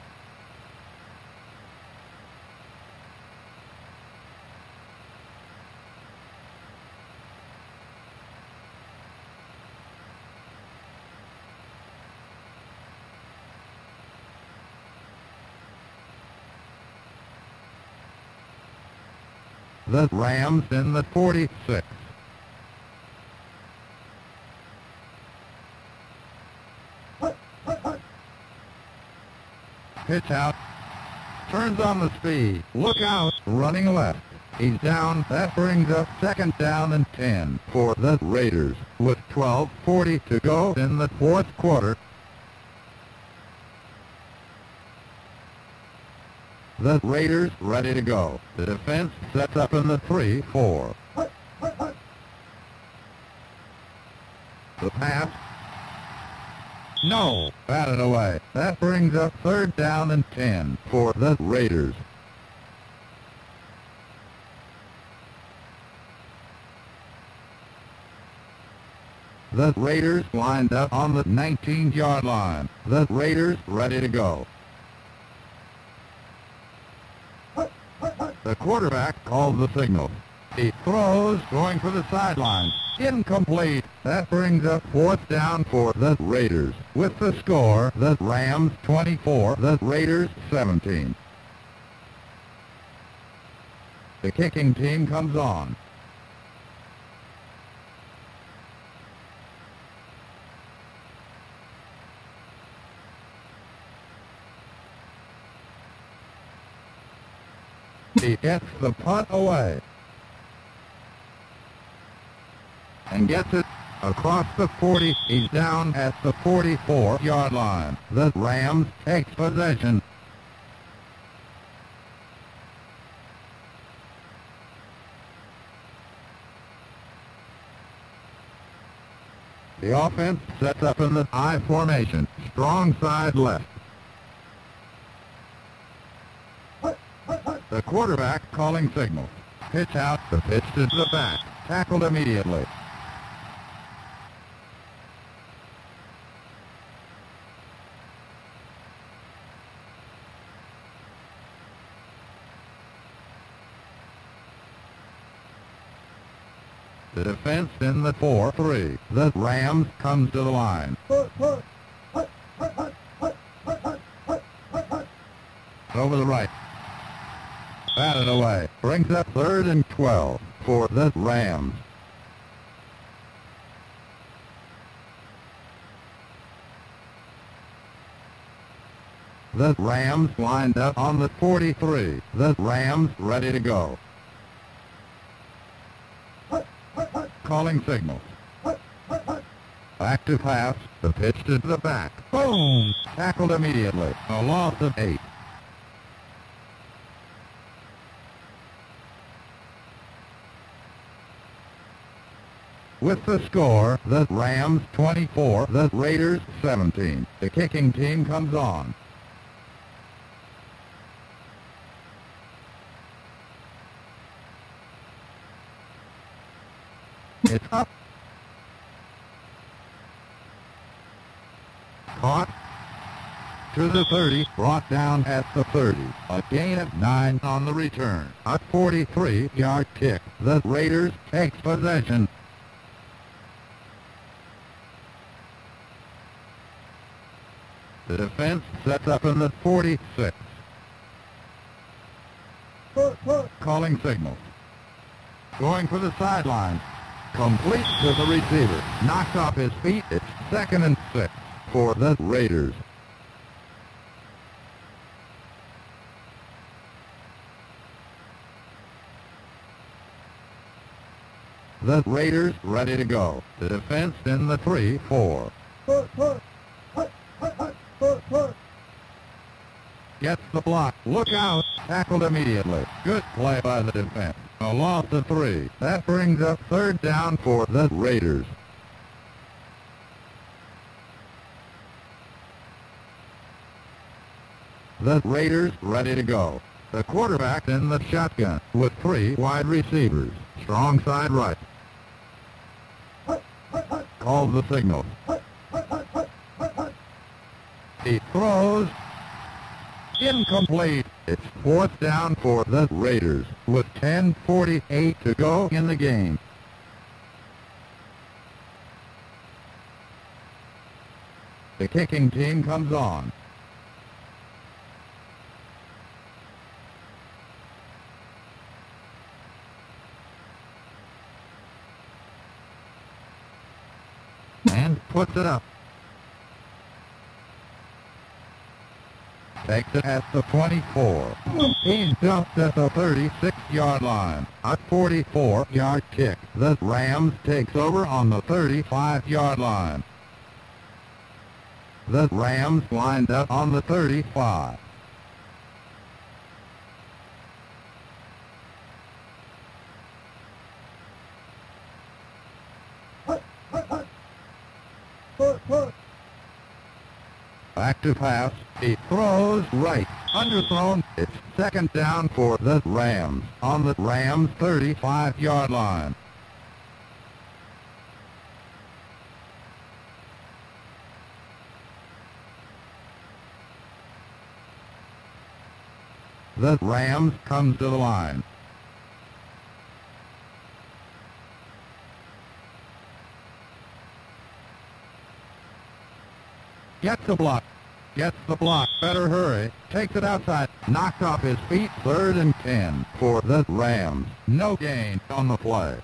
The Rams in the 46. Pitch out. Turns on the speed. Look out. Running left. He's down. That brings up second down and 10 for the Raiders with 12.40 to go in the fourth quarter. The Raiders ready to go. The defense sets up in the 3-4. Hut, hut, hut. The pass. No. Batted away. That brings up third down and 10 for the Raiders. The Raiders lined up on the 19-yard line. The Raiders ready to go. The quarterback calls the signal. He throws, going for the sideline. Incomplete. That brings up fourth down for the Raiders. With the score, the Rams 24, the Raiders 17. The kicking team comes on. He gets the punt away. And gets it across the 40. He's down at the 44-yard line. The Rams take possession. The offense sets up in the I formation. Strong side left. The quarterback calling signals. Pitch out, the pitch to the back. Tackled immediately. The defense in the 4-3. The Rams comes to the line. Over the right. Batted away. Brings up third and 12 for the Rams. The Rams lined up on the 43. The Rams ready to go. Calling hut. Back to pass. The pitch to the back. Boom! Tackled immediately. A loss of eight. with the score, the Rams 24, the Raiders 17. The kicking team comes on. Up. Caught. To the 30, brought down at the 30. A gain of 9 on the return. A 43-yard kick. The Raiders take possession. The defense sets up in the 46. Push, push. Calling signals. Going for the sideline. Complete to the receiver. Knocked off his feet. It's second and six for the Raiders. The Raiders ready to go. The defense in the 3-4. Push, push. Hut, hut, hut. Push, push. Gets the block. Look out. Tackled immediately. Good play by the defense. A loss of three. That brings up third down for the Raiders. The Raiders ready to go. The quarterback in the shotgun with three wide receivers. Strong side right. Calls the signal. He throws. Incomplete. It's fourth down for the Raiders with 10.48 to go in the game. The kicking team comes on. And puts it up. Takes it at the 24. He jumps at the 36-yard line. A 44-yard kick. The Rams takes over on the 35-yard line. The Rams lined up on the 35. To pass. He throws right. Underthrown. It's second down for the Rams on the Rams 35-yard line. The Rams comes to the line. Get the block. Gets the block. Better hurry. Takes it outside. Knocked off his feet. Third and ten for the Rams. No gain on the play.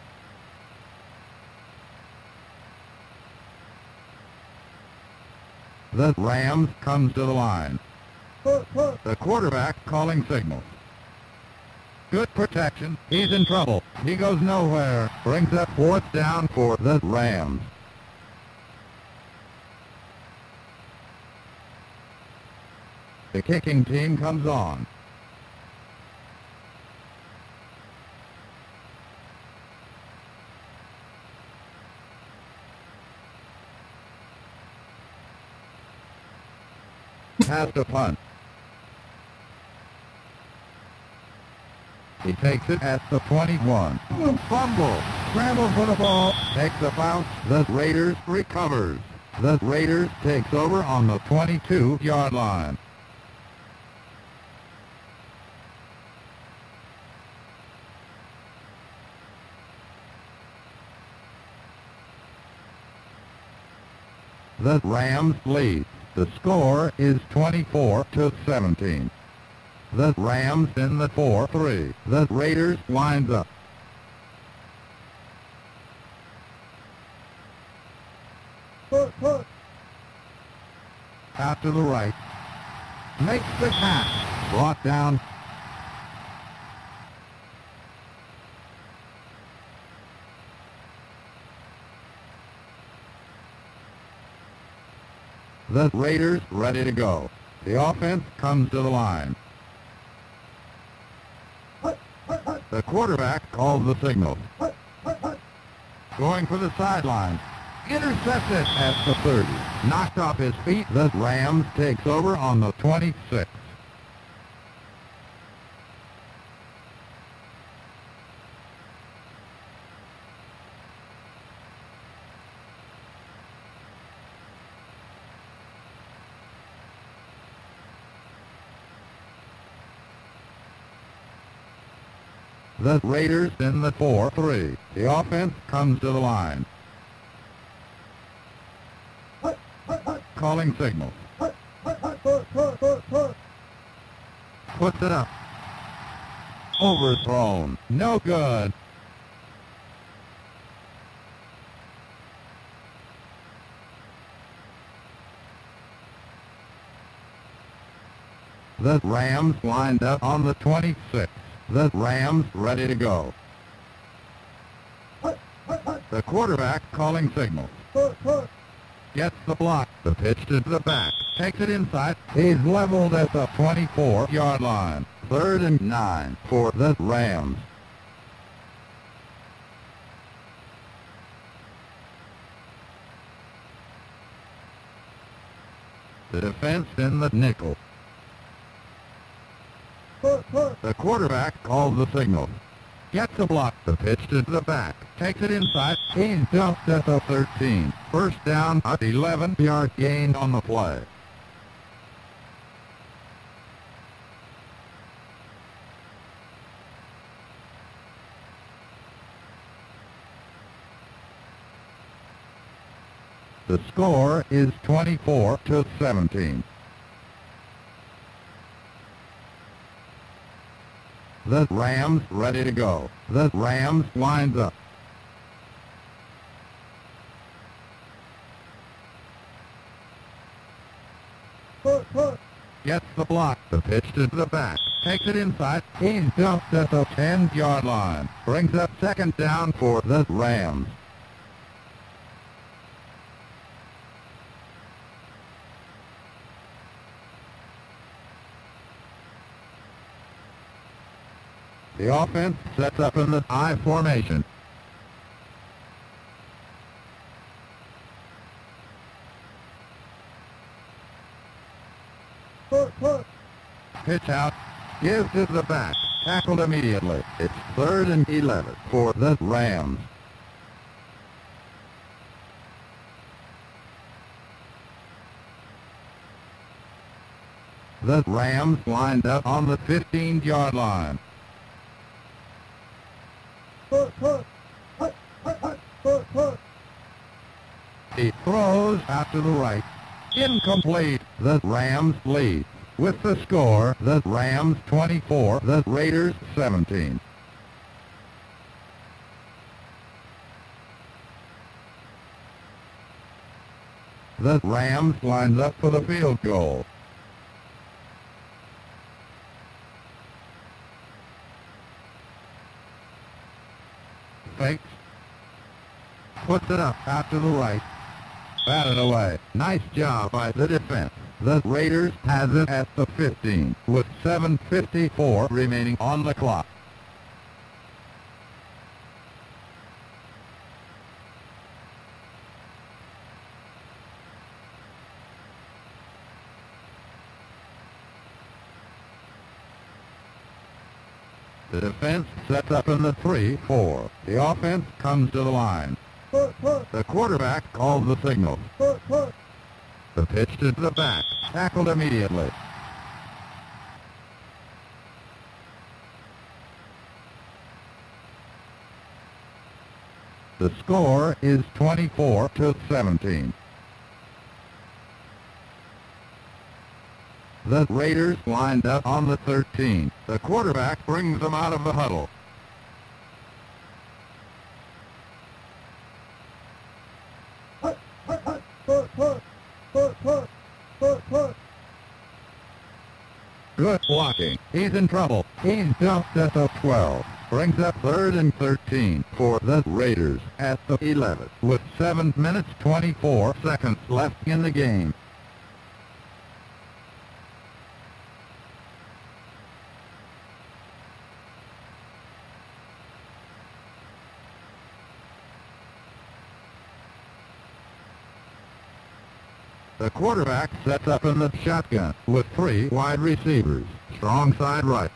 The Rams comes to the line. The quarterback calling signals. Good protection. He's in trouble. He goes nowhere. Brings up fourth down for the Rams. The kicking team comes on. Has to punt. He takes it at the 21. Fumble. Scramble for the ball. Takes a bounce. The Raiders recovers. The Raiders takes over on the 22-yard line. The Rams lead. The score is 24 to 17. The Rams in the 4-3. The Raiders winds up. Out to the right. Makes the catch. Brought down. The Raiders ready to go. The offense comes to the line. The quarterback calls the signal. Going for the sideline. Intercepted at the 30. Knocked off his feet. The Rams takes over on the 26. The Raiders in the 4-3. The offense comes to the line. Calling hut. Puts it up. Overthrown. No good. The Rams lined up on the 26. The Rams ready to go. The quarterback calling hut. Gets the block. The pitch to the back. Takes it inside. He's leveled at the 24-yard line. Third and nine for the Rams. The defense in the nickel. Quarterback calls the signal. Gets the block. The pitch to the back. Takes it inside. He's dumped at the 13. First down at 11 yard gain on the play. The score is 24 to 17. The Rams ready to go. The Rams lines up. Gets the block. The pitch to the back. Takes it inside. He's dumped at the 10-yard line. Brings up second down for the Rams. The offense sets up in the I formation. Pitch out. Gives to the back. Tackled immediately. It's third and 11 for the Rams. The Rams lined up on the 15-yard line. Throws out to the right. Incomplete. The Rams lead. With the score, the Rams 24, the Raiders 17. The Rams lines up for the field goal. Fakes. Puts it up out to the right. Batted away. Nice job by the defense. The Raiders has it at the 15 with 7.54 remaining on the clock. The defense sets up in the 3-4. The offense comes to the line. The quarterback calls the signal. The pitch to the back. Tackled immediately. The score is 24 to 17. The Raiders lined up on the 13. The quarterback brings them out of the huddle. blocking. He's in trouble. He's jumped at the 12. Brings up third and 13 for the Raiders at the 11 with 7 minutes 24 seconds left in the game. The quarterback sets up in the shotgun with three wide receivers. Strong side right.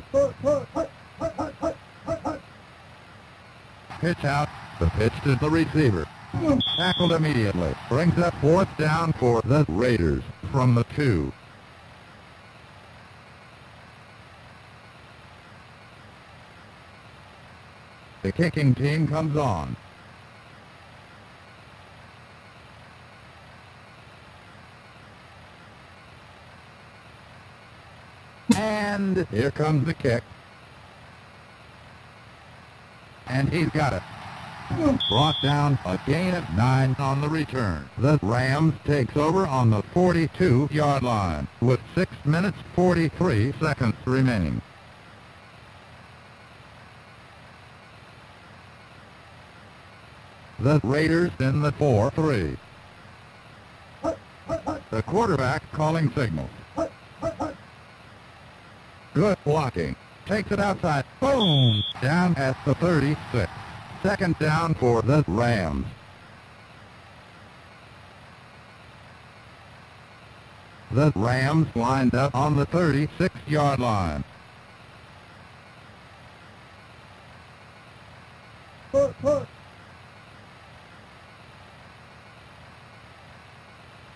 Pitch out. The pitch to the receiver. Tackled immediately. Brings up fourth down for the Raiders from the two. The kicking team comes on. And here comes the kick. And he's got it. Brought down a gain of nine on the return. The Rams takes over on the 42-yard line with 6 minutes 43 seconds remaining. The Raiders in the 4-3. Hut, hut, hut, The quarterback calling signals. Good blocking. Takes it outside. Boom! Down at the 36. Second down for the Rams. The Rams lined up on the 36-yard line.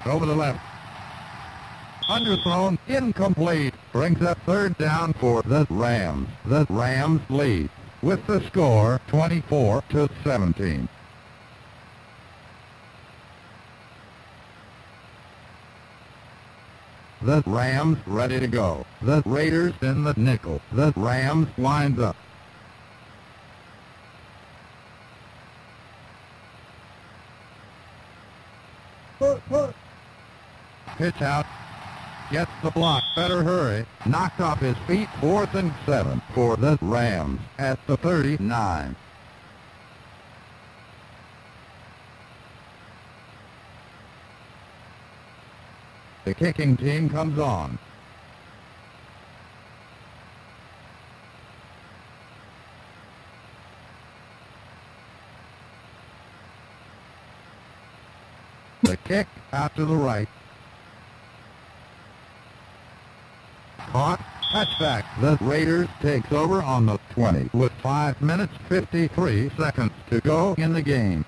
Over the left. Underthrown, incomplete. Brings up third down for the Rams. The Rams lead with the score 24 to 17. The Rams ready to go. The Raiders in the nickel. The Rams lines up. Pitch out. Gets the block. Better hurry. Knocked off his feet. Fourth and seven for the Rams at the 39. The kicking team comes on. The kick out to the right. Caught. Touchback. The Raiders takes over on the 20 with 5 minutes 53 seconds to go in the game.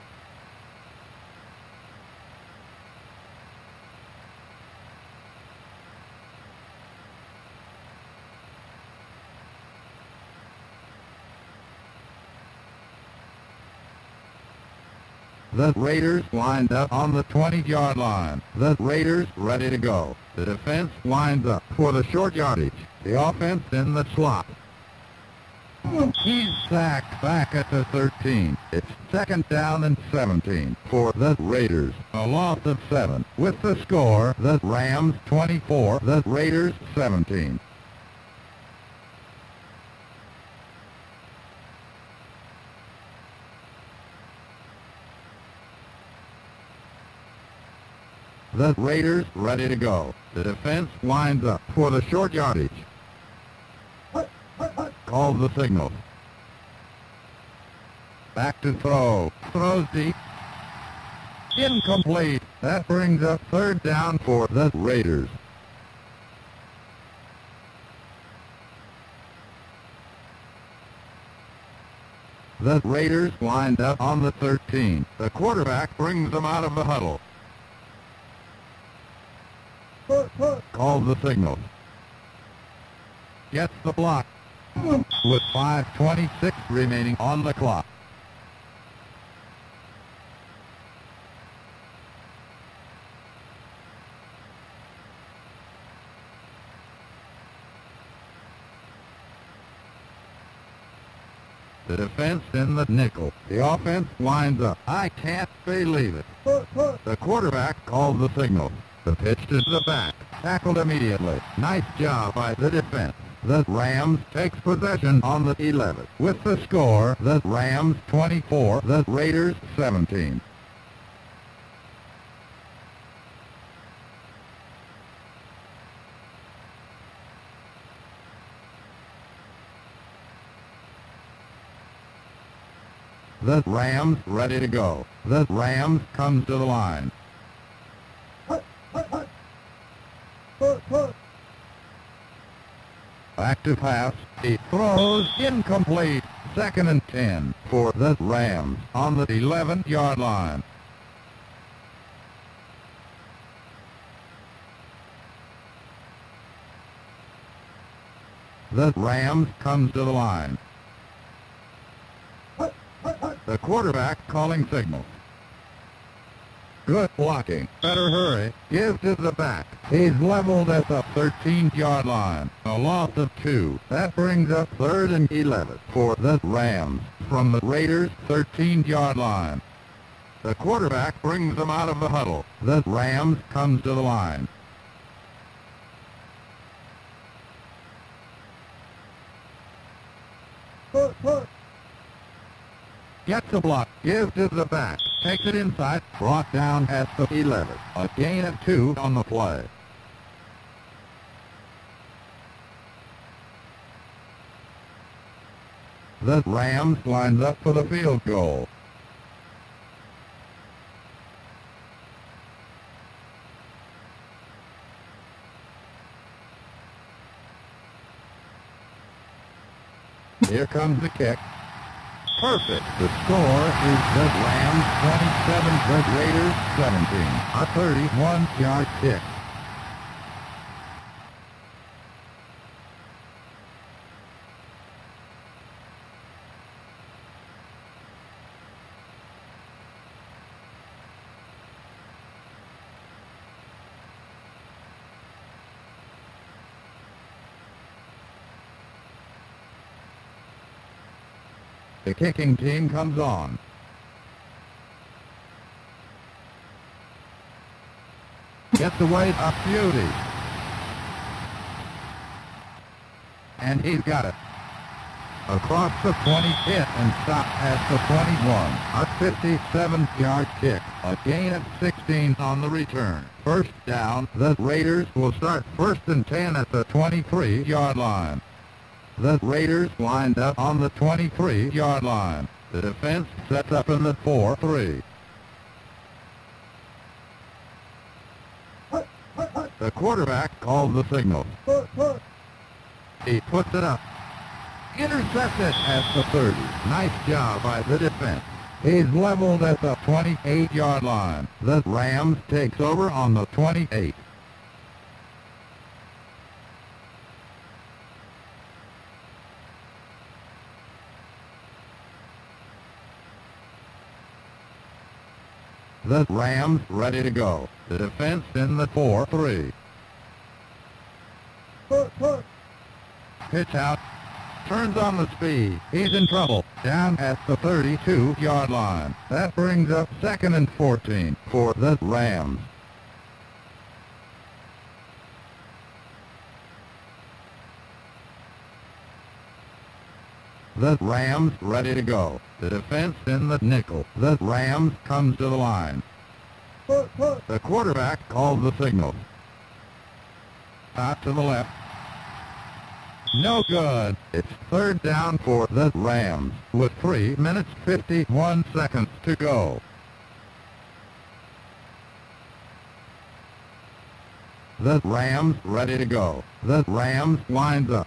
The Raiders lined up on the 20-yard line. The Raiders ready to go. The defense lines up for the short yardage. The offense in the slot. He's sacked back at the 13. It's second down and 17 for the Raiders. A loss of 7. With the score, the Rams 24, the Raiders 17. The Raiders ready to go. The defense lines up for the short yardage. Calls the signal. Back to throw. Throws deep. Incomplete. That brings up third down for the Raiders. The Raiders lined up on the 13. The quarterback brings them out of the huddle. Calls the signal. Gets the block. With 5.26 remaining on the clock. The defense in the nickel. The offense winds up. I can't believe it. The quarterback calls the signal. The pitch to the back. Tackled immediately. Nice job by the defense. The Rams takes possession on the 11. With the score, the Rams 24, the Raiders 17. The Rams ready to go. The Rams comes to the line. Hut, hut, hut. Put, put. Back to pass. He throws incomplete. Second and 10 for the Rams on the 11-yard line. The Rams comes to the line. The quarterback calling signals. Good blocking. Better hurry. Give to the back. He's leveled at the 13-yard line. A loss of two. That brings up third and 11 for the Rams from the Raiders' 13-yard line. The quarterback brings them out of the huddle. The Rams comes to the line. Gets a block. Gives to the back. Takes it inside. Brought down at the 11. A gain of two on the play. The Rams lines up for the field goal. Here comes the kick. Perfect. The score is the Rams 27, the Raiders 17. A 31-yard kick. The kicking team comes on. Get the weight up beauty. And he's got it. Across the 20 hit and stop at the 21. A 57-yard kick. A gain of 16 on the return. First down, the Raiders will start first and 10 at the 23-yard line. The Raiders lined up on the 23-yard line. The defense sets up in the 4-3. Hut, hut, hut. The quarterback calls the signal. He puts it up. Intercepted at the 30. Nice job by the defense. He's leveled at the 28-yard line. The Rams takes over on the 28. The Rams ready to go. The defense in the 4-3. Put, put. Pitch out. Turns on the speed. He's in trouble. Down at the 32-yard line. That brings up second and 14 for the Rams. The Rams ready to go. The defense in the nickel. The Rams comes to the line. The quarterback calls the signal. Out to the left. No good. It's third down for the Rams with 3 minutes 51 seconds to go. The Rams ready to go. The Rams lines up.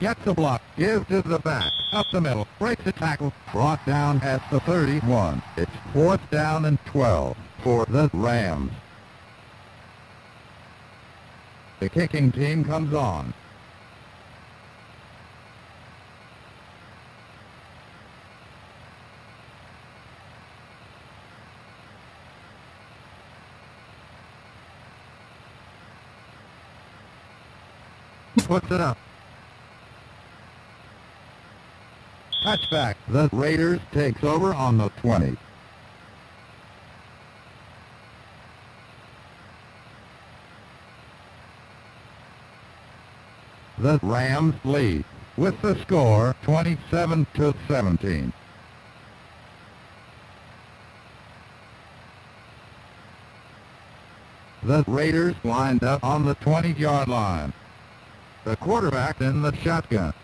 Gets a block. Gives to the back. Up the middle. Breaks the tackle. Brought down at the 31. It's fourth down and 12 for the Rams. The kicking team comes on. It up. Touchback. The Raiders takes over on the 20. The Rams lead with the score 27 to 17. The Raiders lined up on the 20-yard line. The quarterback in the shotgun.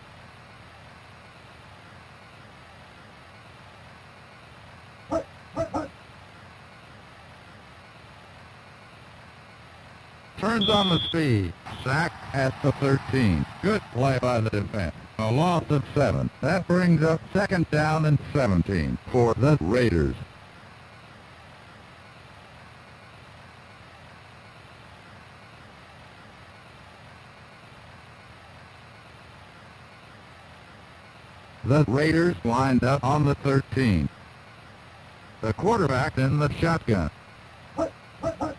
Turns on the speed. Sack at the 13. Good play by the defense. A loss of 7. That brings up second down and 17 for the Raiders. The Raiders lined up on the 13. The quarterback in the shotgun.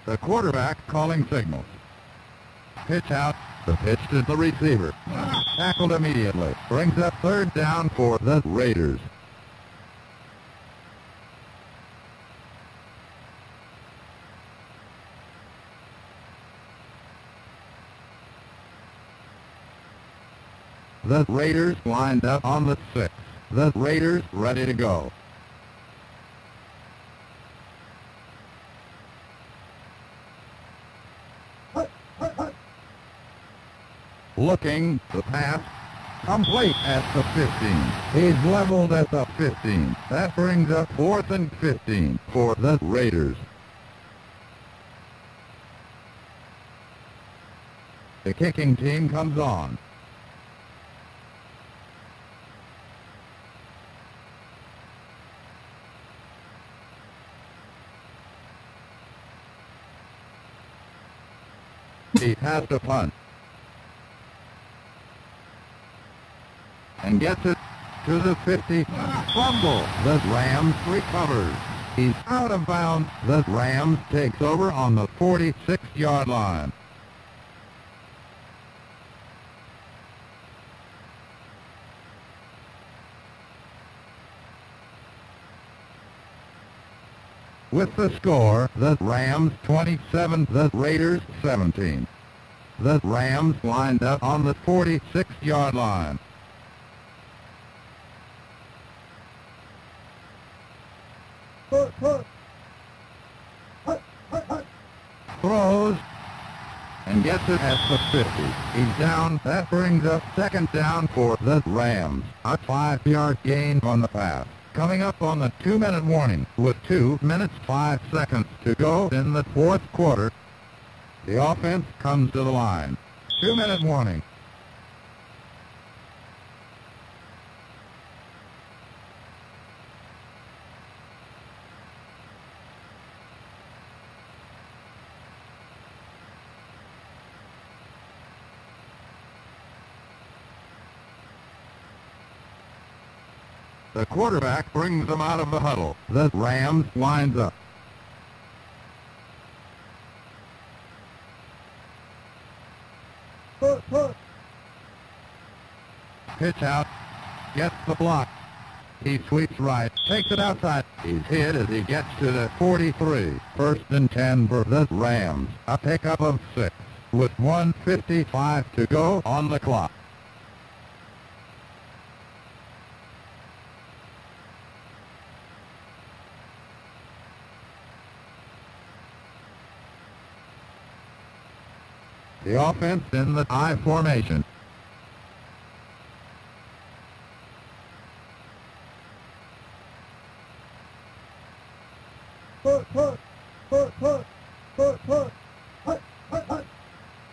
The quarterback calling signals. Pitch out. The pitch to the receiver. Tackled immediately. Brings up third down for the Raiders. The Raiders lined up on the six. The Raiders ready to go. Looking, the pass, complete at the 15. He's leveled at the 15. That brings up fourth and 15 for the Raiders. The kicking team comes on. He has to punt. And gets it to the 50. Fumble. The Rams recovers. He's out of bounds. The Rams takes over on the 46-yard line. With the score, the Rams 27, the Raiders 17. The Rams lined up on the 46-yard line. Throws and gets it at the 50. He's down. That brings up second down for the Rams. A five-yard gain on the pass. Coming up on the two-minute warning with two minutes five seconds to go in the fourth quarter. The offense comes to the line. Two-minute warning. The quarterback brings them out of the huddle. The Rams lines up. Pitch out. Gets the block. He sweeps right. Takes it outside. He's hit as he gets to the 43. First and 10 for the Rams. A pickup of six. With 155 to go on the clock. The offense in the I formation.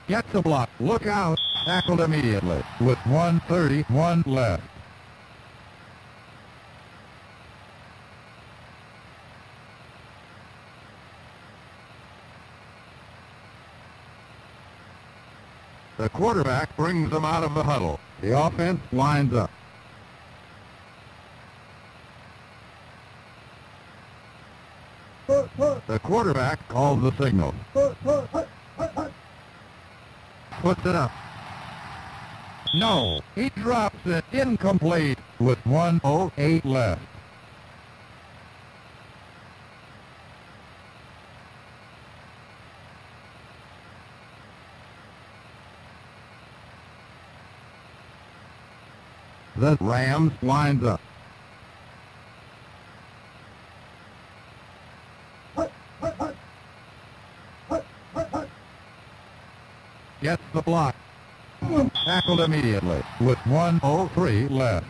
Gets the block. Look out. Tackled immediately. With 131 left. Quarterback brings them out of the huddle. The offense lines up. The quarterback calls the signal. Puts it up. No, he drops it incomplete with 108 left. The Rams lines up. Gets the block. Tackled immediately with 103 left.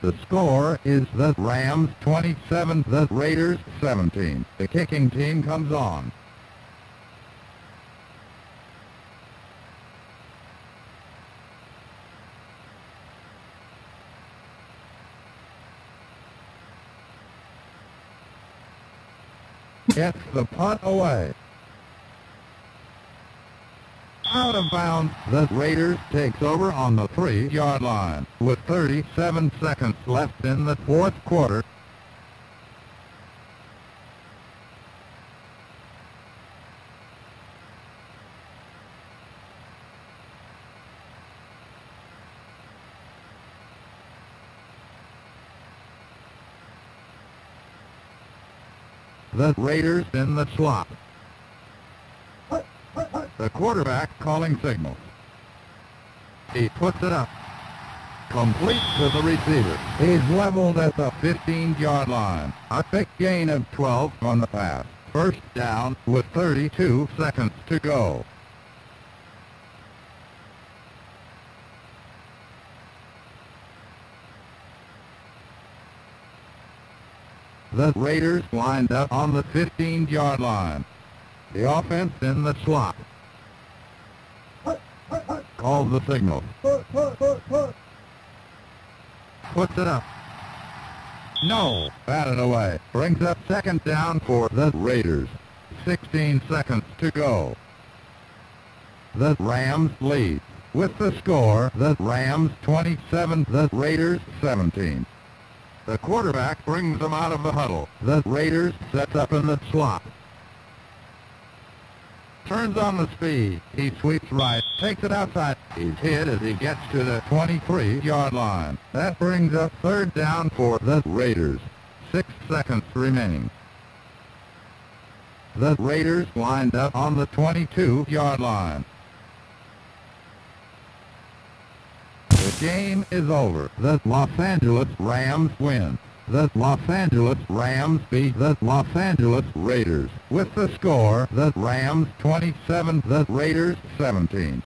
The score is the Rams 27, the Raiders 17. The kicking team comes on. Gets the punt away. Out of bounds, the Raiders takes over on the three-yard line with 37 seconds left in the fourth quarter. The Raiders in the slot. The quarterback calling signals. He puts it up. Complete to the receiver. He's leveled at the 15-yard line. A quick gain of 12 on the pass. First down with 32 seconds to go. The Raiders lined up on the 15-yard line. The offense in the slot. Calls the signal. Put, put, put, put. Puts it up. No. Batted away. Brings up second down for the Raiders. 16 seconds to go. The Rams lead. With the score, the Rams 27, the Raiders 17. The quarterback brings them out of the huddle. The Raiders sets up in the slot. Turns on the speed. He sweeps right, takes it outside. He's hit as he gets to the 23-yard line. That brings up third down for the Raiders. Six seconds remaining. The Raiders lined up on the 22-yard line. The game is over. The Los Angeles Rams win. The Los Angeles Rams beat the Los Angeles Raiders with the score the Rams 27, the Raiders 17.